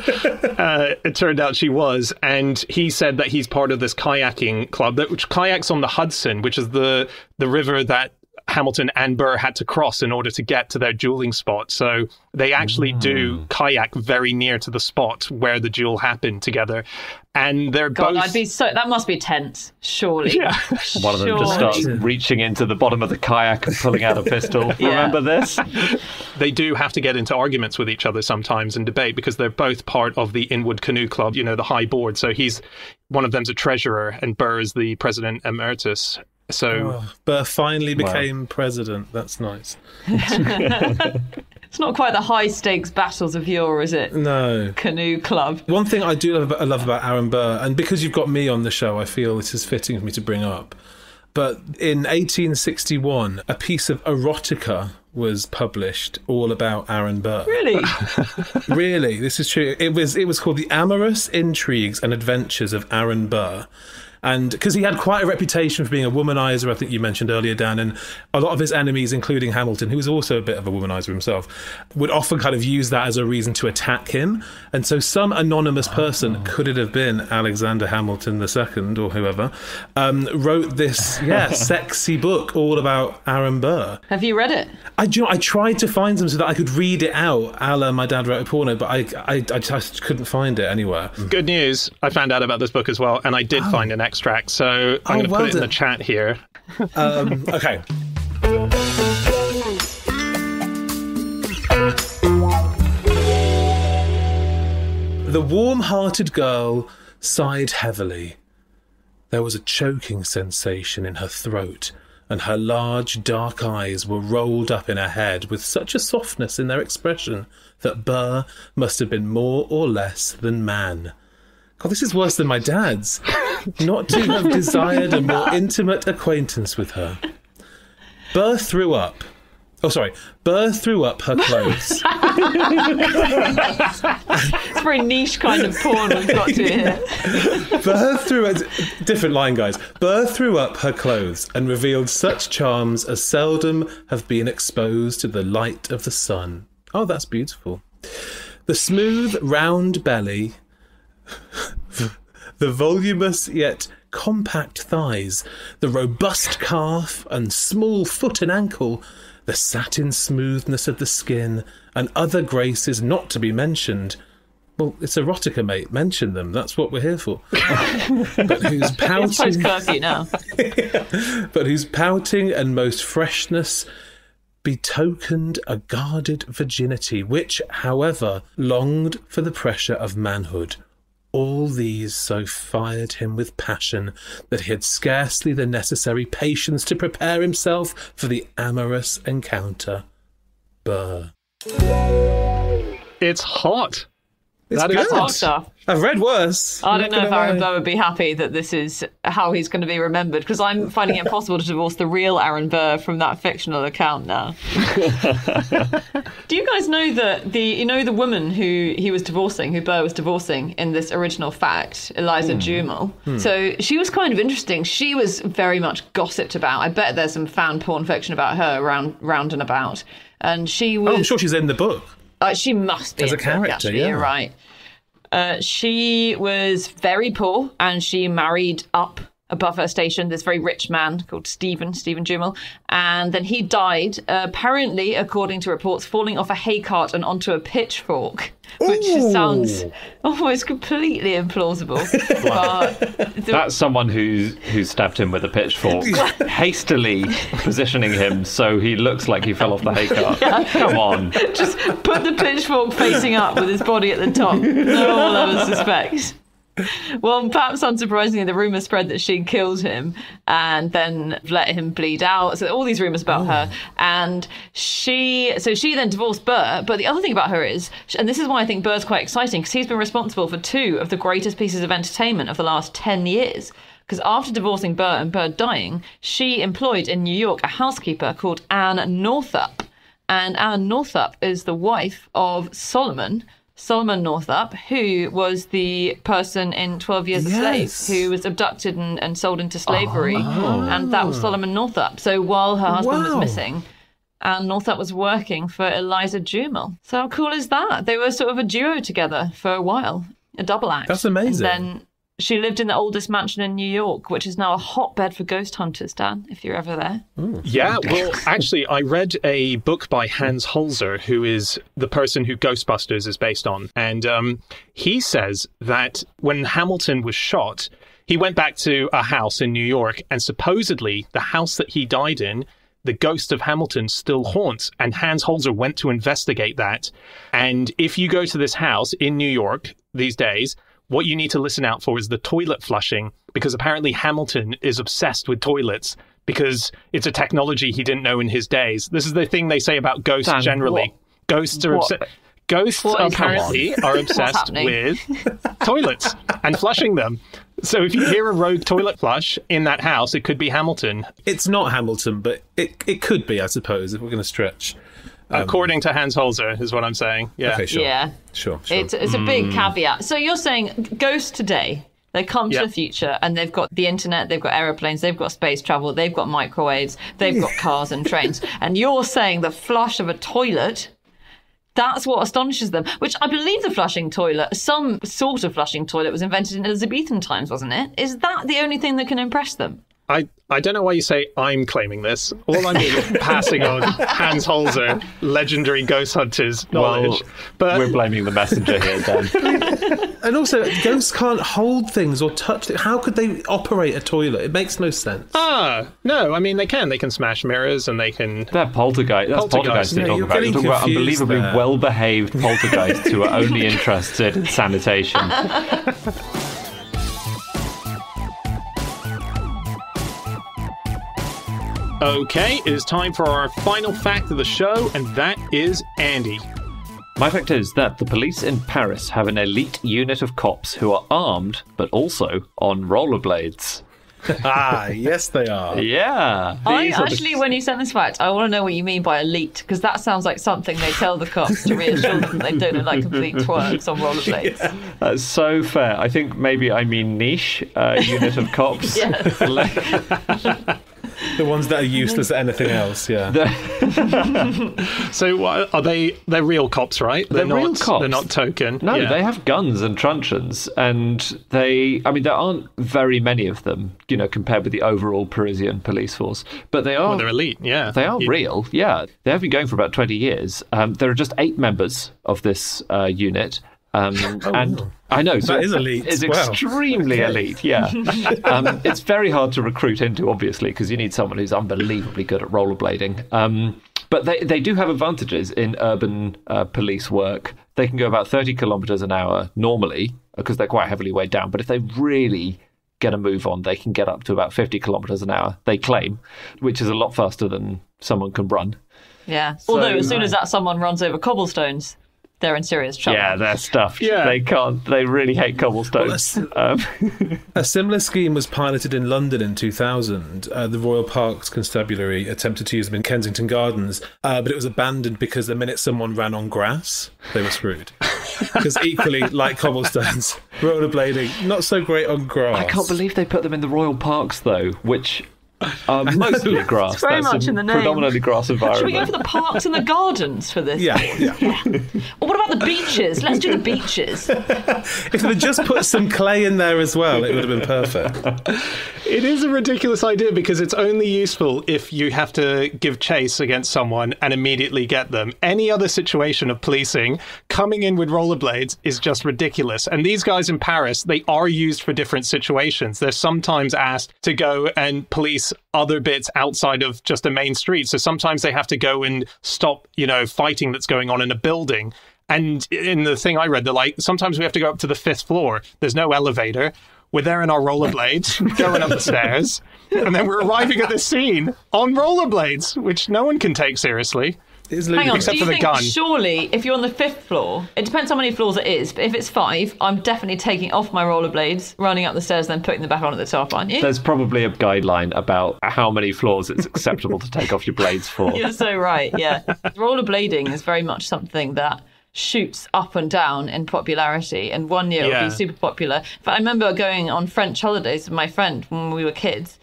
Speaker 1: uh, it turned out she was. And he said that he's part of this kayaking club that which kayaks on the Hudson, which is the the river that Hamilton and Burr had to cross in order to get to their dueling spot. So they actually do hmm. kayak very near to the spot where the duel happened together. And they're
Speaker 4: God,
Speaker 1: both
Speaker 4: I'd be so. That must be tense, surely.
Speaker 1: Yeah. [LAUGHS]
Speaker 3: One of them just starts reaching into the bottom of the kayak and pulling out a pistol. [LAUGHS] Remember this? [LAUGHS]
Speaker 1: they do have to get into arguments with each other sometimes and debate because they're both part of the Inwood Canoe Club, you know, the high board. So he's one of them's a treasurer and Burr is the president emeritus. So oh,
Speaker 2: Burr finally became president. That's nice. [LAUGHS]
Speaker 4: It's not quite the high stakes battles of yore, is it?
Speaker 2: No.
Speaker 4: Canoe club.
Speaker 2: One thing I do love about, I love about Aaron Burr, and because you've got me on the show, I feel it is fitting for me to bring up. But in 1861, a piece of erotica was published all about Aaron Burr.
Speaker 4: Really? [LAUGHS]
Speaker 2: really, this is true. It was it was called The Amorous Intrigues and Adventures of Aaron Burr. And because he had quite a reputation for being a womanizer, I think you mentioned earlier, Dan, and a lot of his enemies, including Hamilton, who was also a bit of a womanizer himself, would often kind of use that as a reason to attack him. And so, some anonymous person, could it have been Alexander Hamilton II or whoever, um, wrote this, [LAUGHS] yeah, sexy book all about Aaron Burr.
Speaker 4: Have you read it?
Speaker 2: I, do you know, I tried to find them so that I could read it out, a la my dad wrote a porno, but I, I, I just couldn't find it anywhere.
Speaker 1: good news. I found out about this book as well, and I did find an extract. So I'm
Speaker 2: Oh,
Speaker 1: going to
Speaker 2: well
Speaker 1: put it in the chat here. [LAUGHS]
Speaker 2: Um, okay. The warm hearted girl sighed heavily. There was a choking sensation in her throat, and her large dark eyes were rolled up in her head with such a softness in their expression that Burr must have been more or less than man. God, this is worse than my dad's. Not to have desired a more intimate acquaintance with her. Burr threw up. Oh, sorry. Burr threw up her clothes. [LAUGHS]
Speaker 4: It's a very niche kind of porn we've got to here.
Speaker 2: Burr threw up. Different line, guys. Burr threw up her clothes and revealed such charms as seldom have been exposed to the light of the sun. Oh, that's beautiful. The smooth, round belly, [LAUGHS] the voluminous yet compact thighs, the robust calf and small foot and ankle, the satin smoothness of the skin, and other graces not to be mentioned. Well, it's erotica, mate. Mention them. That's what we're here for. [LAUGHS] but whose pouting,
Speaker 4: now. [LAUGHS]
Speaker 2: but whose pouting and most freshness betokened a guarded virginity, which, however, longed for the pressure of manhood. All these so fired him with passion that he had scarcely the necessary patience to prepare himself for the amorous encounter. Burr.
Speaker 1: It's hot.
Speaker 2: It's
Speaker 1: That is
Speaker 2: good.
Speaker 4: Hot stuff.
Speaker 2: I've read worse.
Speaker 4: I
Speaker 2: I'm
Speaker 4: don't
Speaker 2: not
Speaker 4: know if Aaron. Burr would be happy that this is how he's going to be remembered because I'm finding it [LAUGHS] impossible to divorce the real Aaron Burr from that fictional account now. [LAUGHS] Do you guys know that the you know the woman who he was divorcing, who Burr was divorcing in this original fact, Eliza hmm. Jumel? Hmm. So she was kind of interesting. She was very much gossiped about. I bet there's some fan porn fiction about her around round and about. And she was
Speaker 2: Oh, I'm sure she's in the book.
Speaker 4: Uh, she must be
Speaker 2: As a
Speaker 4: in the book,
Speaker 2: character,
Speaker 4: actually,
Speaker 2: yeah.
Speaker 4: You're right. Uh, she was very poor, and she married up above her station, this very rich man called Stephen, Stephen Jumel. And then he died, apparently, according to reports, falling off a hay cart and onto a pitchfork, which
Speaker 2: Ooh.
Speaker 4: sounds almost completely implausible. [LAUGHS] but
Speaker 3: That's someone who who stabbed him with a pitchfork, [LAUGHS] hastily positioning him so he looks like he fell off the hay cart. Come on.
Speaker 4: just put the pitchfork facing up with his body at the top. No one will ever suspect. Well, perhaps unsurprisingly, the rumor spread that she killed him and then let him bleed out. So all these rumors about her, oh. and she, so she then divorced Burr. But the other thing about her is, and this is why I think Burr's quite exciting, because he's been responsible for two of the greatest pieces of entertainment of the last ten years. Because after divorcing Burr and Burr dying, she employed in New York a housekeeper called Anne Northup. And Anne Northup is the wife of Solomon, Solomon Northup, who was the person in 12 Years a
Speaker 2: Yes.
Speaker 4: Slave who was abducted and, and sold into oh, slavery. And that was Solomon Northup. So while her husband was missing, and Northup was working for Eliza Jumel. So how cool is that? They were sort of a duo together for a while, a double act.
Speaker 2: That's amazing.
Speaker 4: And then she lived in the oldest mansion in New York, which is now a hotbed for ghost hunters, Dan, if you're ever there.
Speaker 1: Yeah, well, actually, I read a book by Hans Holzer, who is the person who Ghostbusters is based on. And um, he says that when Hamilton was shot, he went back to a house in New York, and supposedly the house that he died in, the ghost of Hamilton still haunts. And Hans Holzer went to investigate that. And if you go to this house in New York these days, what you need to listen out for is the toilet flushing, because apparently Hamilton is obsessed with toilets because it's a technology he didn't know in his days. This is the thing they say about ghosts
Speaker 3: Dan,
Speaker 1: generally.
Speaker 3: what-
Speaker 1: Ghosts are obsessed. Ghosts
Speaker 4: What is-
Speaker 1: apparently are [LAUGHS] obsessed with toilets and flushing them. So if you hear a rogue toilet flush in that house, it could be Hamilton,
Speaker 2: It's not Hamilton, but it it could be, I suppose, if we're going to stretch.
Speaker 1: Um, according to Hans Holzer, is what I'm saying. Yeah.
Speaker 2: Okay, sure.
Speaker 4: Yeah.
Speaker 2: Sure, sure.
Speaker 4: It's, it's a big hmm. caveat. So you're saying ghosts today, they come to
Speaker 1: Yeah.
Speaker 4: the future and they've got the internet, they've got aeroplanes, they've got space travel, they've got microwaves, they've got [LAUGHS] cars and trains. And you're saying the flush of a toilet. That's what astonishes them. Which I believe the flushing toilet, some sort of flushing toilet, was invented in Elizabethan times, wasn't it? Is that the only thing that can impress them?
Speaker 1: I, I don't know why you say I'm claiming this. All I'm doing is passing on [LAUGHS] Hans Holzer, legendary ghost hunters knowledge. but
Speaker 3: We're blaming the messenger here, Dan. [LAUGHS]
Speaker 2: And also, ghosts can't hold things or touch things. How could they operate a toilet? It makes no sense.
Speaker 1: ah, no, I mean they can. They can smash mirrors and they can.
Speaker 3: They're poltergeist. That's
Speaker 1: Poltergeist.
Speaker 3: poltergeist you're
Speaker 2: No,
Speaker 3: talking
Speaker 2: you're
Speaker 3: about. You're talking about unbelievably
Speaker 2: there.
Speaker 3: well-behaved poltergeists who are only interested in sanitation. [LAUGHS]
Speaker 1: Okay, it is time for our final fact of the show, and that is Andy.
Speaker 3: My fact is that the police in Paris have an elite unit of cops who are armed, but also on rollerblades. [LAUGHS]
Speaker 2: ah, yes, they are.
Speaker 3: Yeah.
Speaker 4: I
Speaker 3: these are the-
Speaker 4: actually, when you sent this fact, I want to know what you mean by elite because that sounds like something they tell the cops to reassure them that they don't look like complete twerps on rollerblades. [LAUGHS]
Speaker 3: That's so fair. I think maybe I mean niche uh, unit of cops. [LAUGHS]
Speaker 4: Yes.
Speaker 2: The ones that are useless at anything else, yeah. [LAUGHS] [LAUGHS]
Speaker 1: So what, are they? They're real cops, right?
Speaker 3: They're
Speaker 1: not,
Speaker 3: real cops.
Speaker 1: They're not token.
Speaker 3: No,
Speaker 1: Yeah.
Speaker 3: they have guns and truncheons, and they. I mean, there aren't very many of them, you know, compared with the overall Parisian police force. But they are.
Speaker 1: Well, they're elite. Yeah,
Speaker 3: They are
Speaker 1: You-
Speaker 3: real, yeah. They have been going for about 20 years. Um, there are just eight members of this uh, unit. Um, [LAUGHS] and I know so
Speaker 2: That is elite.
Speaker 3: It's
Speaker 2: Wow.
Speaker 3: extremely elite, yeah. [LAUGHS] um, it's very hard to recruit into, obviously, because you need someone who's unbelievably good at rollerblading. Um, but they, they do have advantages in urban uh, police work. They can go about 30 kilometers an hour normally because they're quite heavily weighed down. But if they really get a move on, they can get up to about 50 kilometers an hour, they claim, which is a lot faster than someone can run.
Speaker 4: Yeah. Although as soon as that someone runs over cobblestones, they're in serious trouble.
Speaker 3: Yeah, they're stuffed.
Speaker 1: Yeah.
Speaker 3: They can't, they really hate cobblestones. um, [LAUGHS]
Speaker 2: A similar scheme was piloted in London in 2000. Uh, the Royal Parks Constabulary attempted to use them in Kensington Gardens, uh, but it was abandoned because the minute someone ran on grass, they were screwed. [LAUGHS] Because equally, like cobblestones, [LAUGHS] rollerblading, not so great on grass.
Speaker 3: I can't believe they put them in the royal parks, though, which are [LAUGHS] uh, mostly grass.
Speaker 4: very
Speaker 3: That's
Speaker 4: much in the name.
Speaker 3: Predominantly grass
Speaker 4: Should we go for the parks and the gardens for this?
Speaker 2: Yeah, yeah.
Speaker 4: Or what about the beaches? Let's do the beaches. [LAUGHS]
Speaker 2: If they'd just put some clay in there as well, it would have been perfect.
Speaker 1: It is a ridiculous idea because it's only useful if you have to give chase against someone and immediately get them. Any other situation of policing coming in with rollerblades is just ridiculous. And these guys in Paris, they are used for different situations. They're sometimes asked to go and police other bits outside of just a main street. So sometimes they have to go and stop, you know, fighting that's going on in a building. And in the thing I read, they're like, sometimes we have to go up to the fifth floor. There's no elevator. We're there in our rollerblades, [LAUGHS] going up the stairs, and then we're arriving at the scene on rollerblades, which no one can take seriously.
Speaker 2: It's
Speaker 4: Hang on.
Speaker 1: Except
Speaker 4: do you
Speaker 1: for the
Speaker 4: think
Speaker 1: gun.
Speaker 4: surely if you're on the fifth floor, it depends how many floors it is, but if it's five, I'm definitely taking off my rollerblades, running up the stairs, then putting them back on at the top, aren't you?
Speaker 3: There's probably a guideline about how many floors it's acceptable to take off your blades for. [LAUGHS]
Speaker 4: You're so right, yeah. Rollerblading is very much something that shoots up and down in popularity, and one year it'll be super popular. But I remember going on French holidays with my friend when we were kids,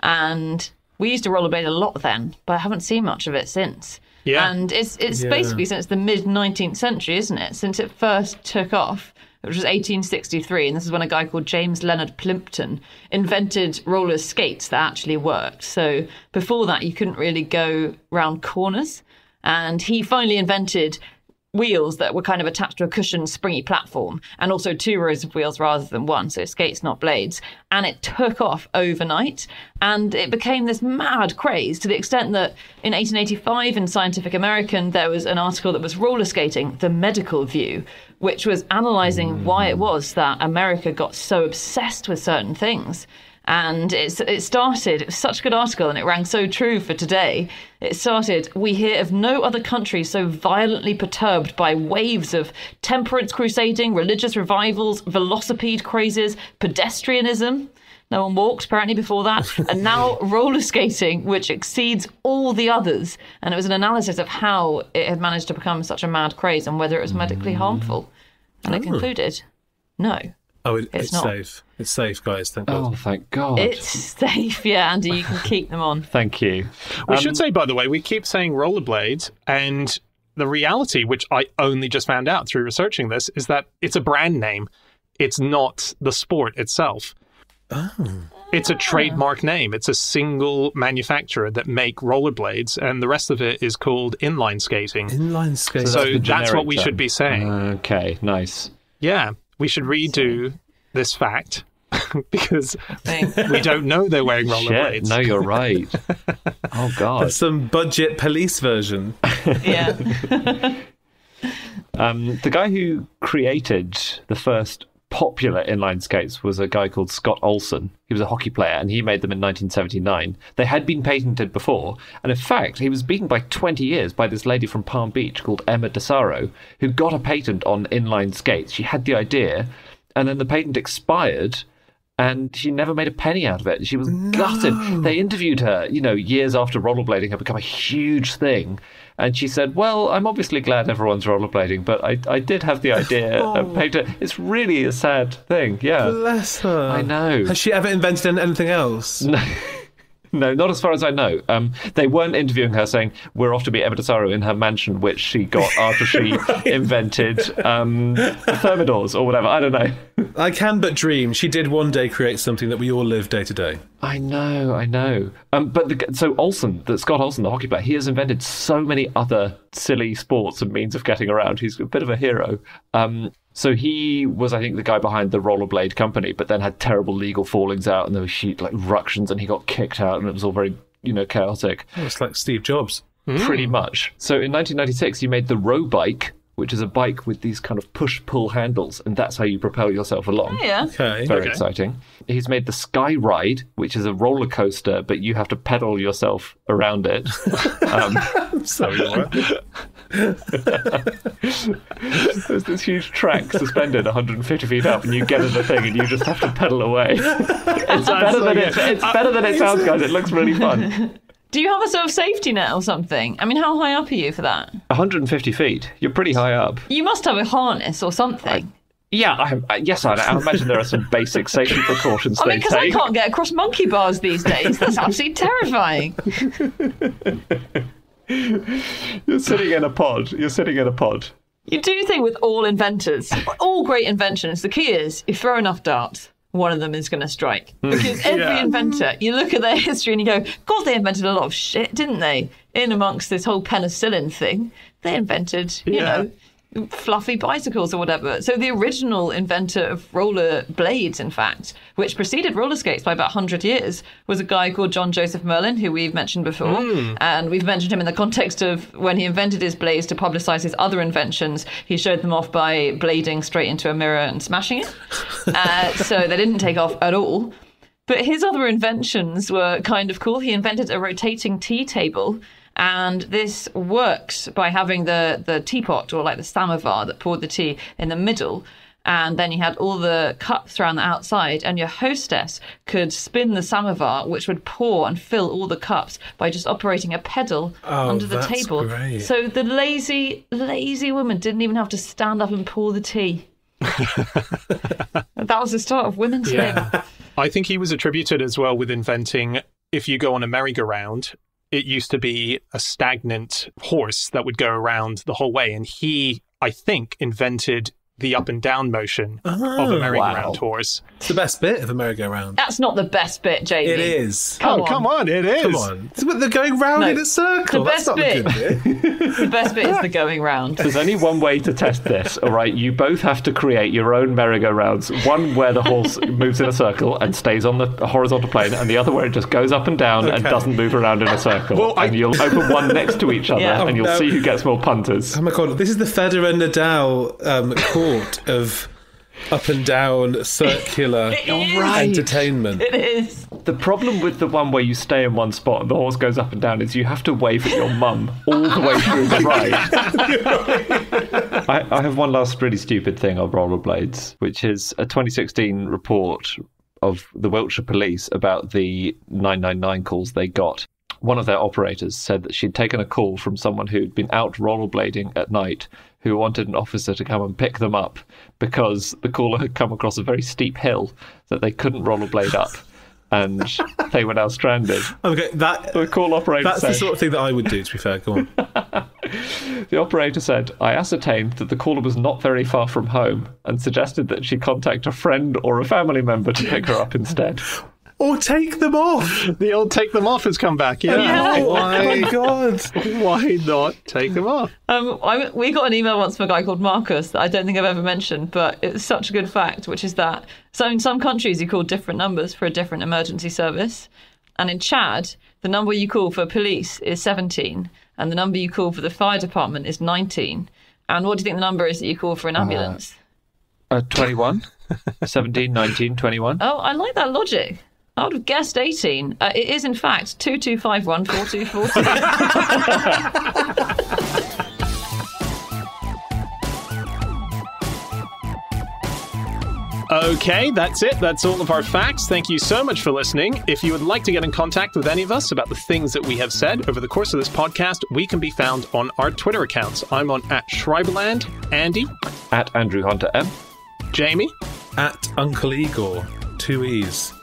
Speaker 4: and we used to rollerblade a lot then, but I haven't seen much of it since.
Speaker 1: Yeah.
Speaker 4: And it's it's
Speaker 2: Yeah.
Speaker 4: basically since the mid 19th century, isn't it? Since it first took off, which was 1863, and this is when a guy called James Leonard Plimpton invented roller skates that actually worked. So before that, you couldn't really go round corners, and he finally invented wheels that were kind of attached to a cushioned springy platform and also two rows of wheels rather than one so skates not blades. And it took off overnight and it became this mad craze to the extent that in 1885 in scientific american there was an article that was roller skating the medical view which was analyzing why it mm. was that america got so obsessed with certain things and it's, it started, it was such a good article and it rang so true for today. It started, we hear of no other country so violently perturbed by waves of temperance crusading, religious revivals, velocipede crazes, pedestrianism. No one walked apparently before that. [LAUGHS] and now roller skating, which exceeds all the others. And it was an analysis of how it had managed to become such a mad craze and whether it was medically hmm. harmful. And it oh. concluded, no.
Speaker 2: Oh, it,
Speaker 4: It's
Speaker 2: it's,
Speaker 4: not.
Speaker 2: safe. It's safe, guys. Thank God.
Speaker 3: Oh, thank God.
Speaker 4: It's safe, yeah, Andy. You can keep them on. [LAUGHS]
Speaker 3: Thank you.
Speaker 1: We
Speaker 3: Um,
Speaker 1: should say, by the way, we keep saying rollerblades, and the reality, which I only just found out through researching this, is that it's a brand name. It's not the sport itself. Oh. It's a trademark name. It's a single manufacturer that make rollerblades, and the rest of it is called inline skating.
Speaker 2: Inline skating.
Speaker 1: So
Speaker 3: the
Speaker 1: that's what we
Speaker 3: term.
Speaker 1: should be saying.
Speaker 3: Okay, nice.
Speaker 1: yeah, we should redo this fact [LAUGHS] because
Speaker 4: Thing.
Speaker 1: we don't know they're wearing rollerblades.
Speaker 3: no, you're right. [LAUGHS] oh, God.
Speaker 2: Some budget police version.
Speaker 4: Yeah. [LAUGHS]
Speaker 3: Um, the guy who created the first popular inline skates was a guy called Scott Olson. He was a hockey player and he made them in 1979. They had been patented before, and in fact, he was beaten by 20 years by this lady from Palm Beach called Emma DeSaro, who got a patent on inline skates. She had the idea, and then the patent expired. And she never made a penny out of it. She was gutted. They interviewed her, you know, years after rollerblading had become a huge thing. And she said, Well, I'm obviously glad everyone's rollerblading, but I, I did have the idea [LAUGHS] of oh. patent. It's really a sad thing. Yeah.
Speaker 2: Bless her.
Speaker 3: I know.
Speaker 2: Has she ever invented anything else?
Speaker 3: No, not as far as I know. Um, they weren't interviewing her saying, We're off to meet Emma DeSaro in her mansion, which she got [LAUGHS] after she invented um, thermidors or whatever. I don't know.
Speaker 2: I can but dream. She did one day create something that we all live day to day.
Speaker 3: I know, I know. Um, but the, so Olson, the Scott Olson, the hockey player, he has invented so many other silly sports and means of getting around. He's a bit of a hero. Um, so he was, I think, the guy behind the rollerblade company, but then had terrible legal fallings out, and there were huge, like ructions, and he got kicked out, and it was all very, you know, chaotic.
Speaker 2: Oh, it's like Steve Jobs.
Speaker 3: Pretty much. So in 1996, he made the row bike, which is a bike with these kind of push-pull handles, and that's how you propel yourself along.
Speaker 4: yeah.
Speaker 2: Okay.
Speaker 3: Very
Speaker 1: Okay.
Speaker 3: exciting. He's made the Sky Ride, which is a roller coaster, but you have to pedal yourself around it. [LAUGHS] Um,
Speaker 2: Sorry, Laura. [LAUGHS]
Speaker 3: there's this huge track suspended 150 feet up, and you get in the thing, and you just have to pedal away. [LAUGHS] It's better than it. It's better than it sounds, guys. It looks really fun. [LAUGHS]
Speaker 4: Do you have a sort of safety net or something? I mean, how high up are you for that?
Speaker 3: 150 feet. You're pretty high up.
Speaker 4: You must have a harness or something.
Speaker 3: Yeah, I, I- yes, I, I imagine there are some basic safety precautions
Speaker 4: I mean, because I can't get across monkey bars these days. That's absolutely terrifying. [LAUGHS]
Speaker 3: You're sitting in a pod. You're sitting in a pod.
Speaker 4: You do think with all inventors, all great inventions, the key is you throw enough darts, one of them is going to strike. Hmm. Because every
Speaker 1: Yeah.
Speaker 4: inventor, you look at their history and you go, God, they invented a lot of shit, didn't they? In amongst this whole penicillin thing, they invented, you
Speaker 1: Yeah.
Speaker 4: know, fluffy bicycles or whatever. So the original inventor of roller blades, in fact, which preceded roller skates by about 100 years, was a guy called John Joseph Merlin, who we've mentioned before. And we've mentioned him in the context of when he invented his blades to publicize his other inventions, he showed them off by blading straight into a mirror and smashing it. [LAUGHS] uh, so they didn't take off at all. But his other inventions were kind of cool. He invented a rotating tea table, and this works by having the, the teapot or like the samovar that poured the tea in the middle. And then you had all the cups around the outside, and your hostess could spin the samovar, which would pour and fill all the cups by just operating a pedal
Speaker 2: Oh,
Speaker 4: under the
Speaker 2: that's
Speaker 4: table.
Speaker 2: great.
Speaker 4: So the lazy, lazy woman didn't even have to stand up and pour the tea. [LAUGHS] that was the start of women's
Speaker 1: Yeah.
Speaker 4: thing.
Speaker 1: I think he was attributed as well with inventing if you go on a merry-go-round, it used to be a stagnant horse that would go around the whole way. And he, I think, invented the up and down motion of a
Speaker 2: Oh,
Speaker 1: merry-go-round
Speaker 3: wow.
Speaker 1: horse.
Speaker 2: It's the best bit of a merry-go-round.
Speaker 4: That's not the best bit, Jamie.
Speaker 2: It is.
Speaker 4: Come
Speaker 1: oh,
Speaker 4: on.
Speaker 1: come on, it is.
Speaker 2: Come on. It's they're going round
Speaker 4: No,
Speaker 2: in a circle.
Speaker 4: the
Speaker 2: That's
Speaker 4: best
Speaker 2: not
Speaker 4: bit-
Speaker 2: the good bit. [LAUGHS] [LAUGHS]
Speaker 4: The best bit is the going round.
Speaker 3: There's only one way to test this, all right? You both have to create your own merry-go-rounds. One where the horse [LAUGHS] moves in a circle and stays on the horizontal plane, and the other where it just goes up and down and doesn't move around in a circle.
Speaker 1: Well, I...
Speaker 3: you'll open one next to each other,
Speaker 4: Yeah.
Speaker 3: and you'll
Speaker 2: Oh, no.
Speaker 3: see who gets more punters.
Speaker 2: Oh my god, this is the Federer Nadal um, court of up and down circular [LAUGHS]
Speaker 4: It is.
Speaker 2: entertainment.
Speaker 4: It is.
Speaker 3: The problem with the one where you stay in one spot and the horse goes up and down is you have to wave at your mum all the way through the [LAUGHS] ride. I, I have one last really stupid thing on rollerblades, which is a 2016 report of the Wiltshire Police about the 999 calls they got. One of their operators said that she'd taken a call from someone who'd been out rollerblading at night who wanted an officer to come and pick them up because the caller had come across a very steep hill that they couldn't rollerblade up and [LAUGHS] they were now stranded.
Speaker 2: Okay, that
Speaker 3: The call operator
Speaker 2: that's the sort of thing that I would do. To be fair, go on. [LAUGHS]
Speaker 3: the operator said, I ascertained that the caller was not very far from home and suggested that she contact a friend or a family member to pick her up [LAUGHS] instead.
Speaker 2: Or take them off. [LAUGHS]
Speaker 1: The old take them off has come back. Yeah.
Speaker 4: Yeah.
Speaker 2: Oh my
Speaker 1: Why, [LAUGHS]
Speaker 2: god.
Speaker 1: why not take them off?
Speaker 4: Um, I, we got an email once from a guy called Marcus that I don't think I've ever mentioned, but it's such a good fact, which is that so in some countries you call different numbers for a different emergency service. And in Chad, the number you call for police is 17, and the number you call for the fire department is 19. And what do you think the number is that you call for an ambulance?
Speaker 3: Uh, 21, [LAUGHS] 17, 19, 21.
Speaker 4: oh, I like that logic. I would have guessed 18. Uh, it is, in fact, 2251 4242. [LAUGHS]
Speaker 1: Okay, that's it. That's all of our facts. Thank you so much for listening. If you would like to get in contact with any of us about the things that we have said over the course of this podcast, we can be found on our Twitter accounts. I'm on at Schreiberland, Andy,
Speaker 3: At Andrew Hunter M.
Speaker 1: Jamie,
Speaker 2: At Uncle Igor, two E's.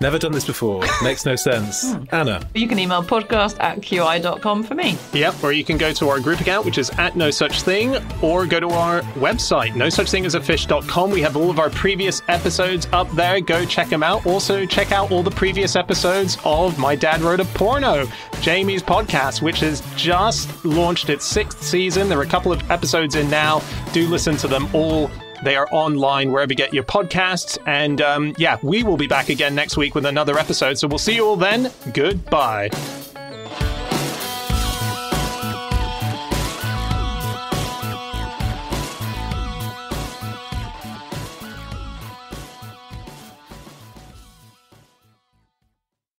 Speaker 2: Never done this before. [LAUGHS] Makes no sense. Hmm. Anna.
Speaker 4: you can email podcast at qi.com for me.
Speaker 1: Yep, or you can go to our group account, which is at no such thing, or go to our website, no such thing as a fish.com. We have all of our previous episodes up there. Go check them out. Also, check out all the previous episodes of My Dad Wrote a Porno, Jamie's podcast, which has just launched its sixth season. There are a couple of episodes in now. Do listen to them all. They are online wherever you get your podcasts. And um, yeah, we will be back again next week with another episode. So we'll see you all then. Goodbye.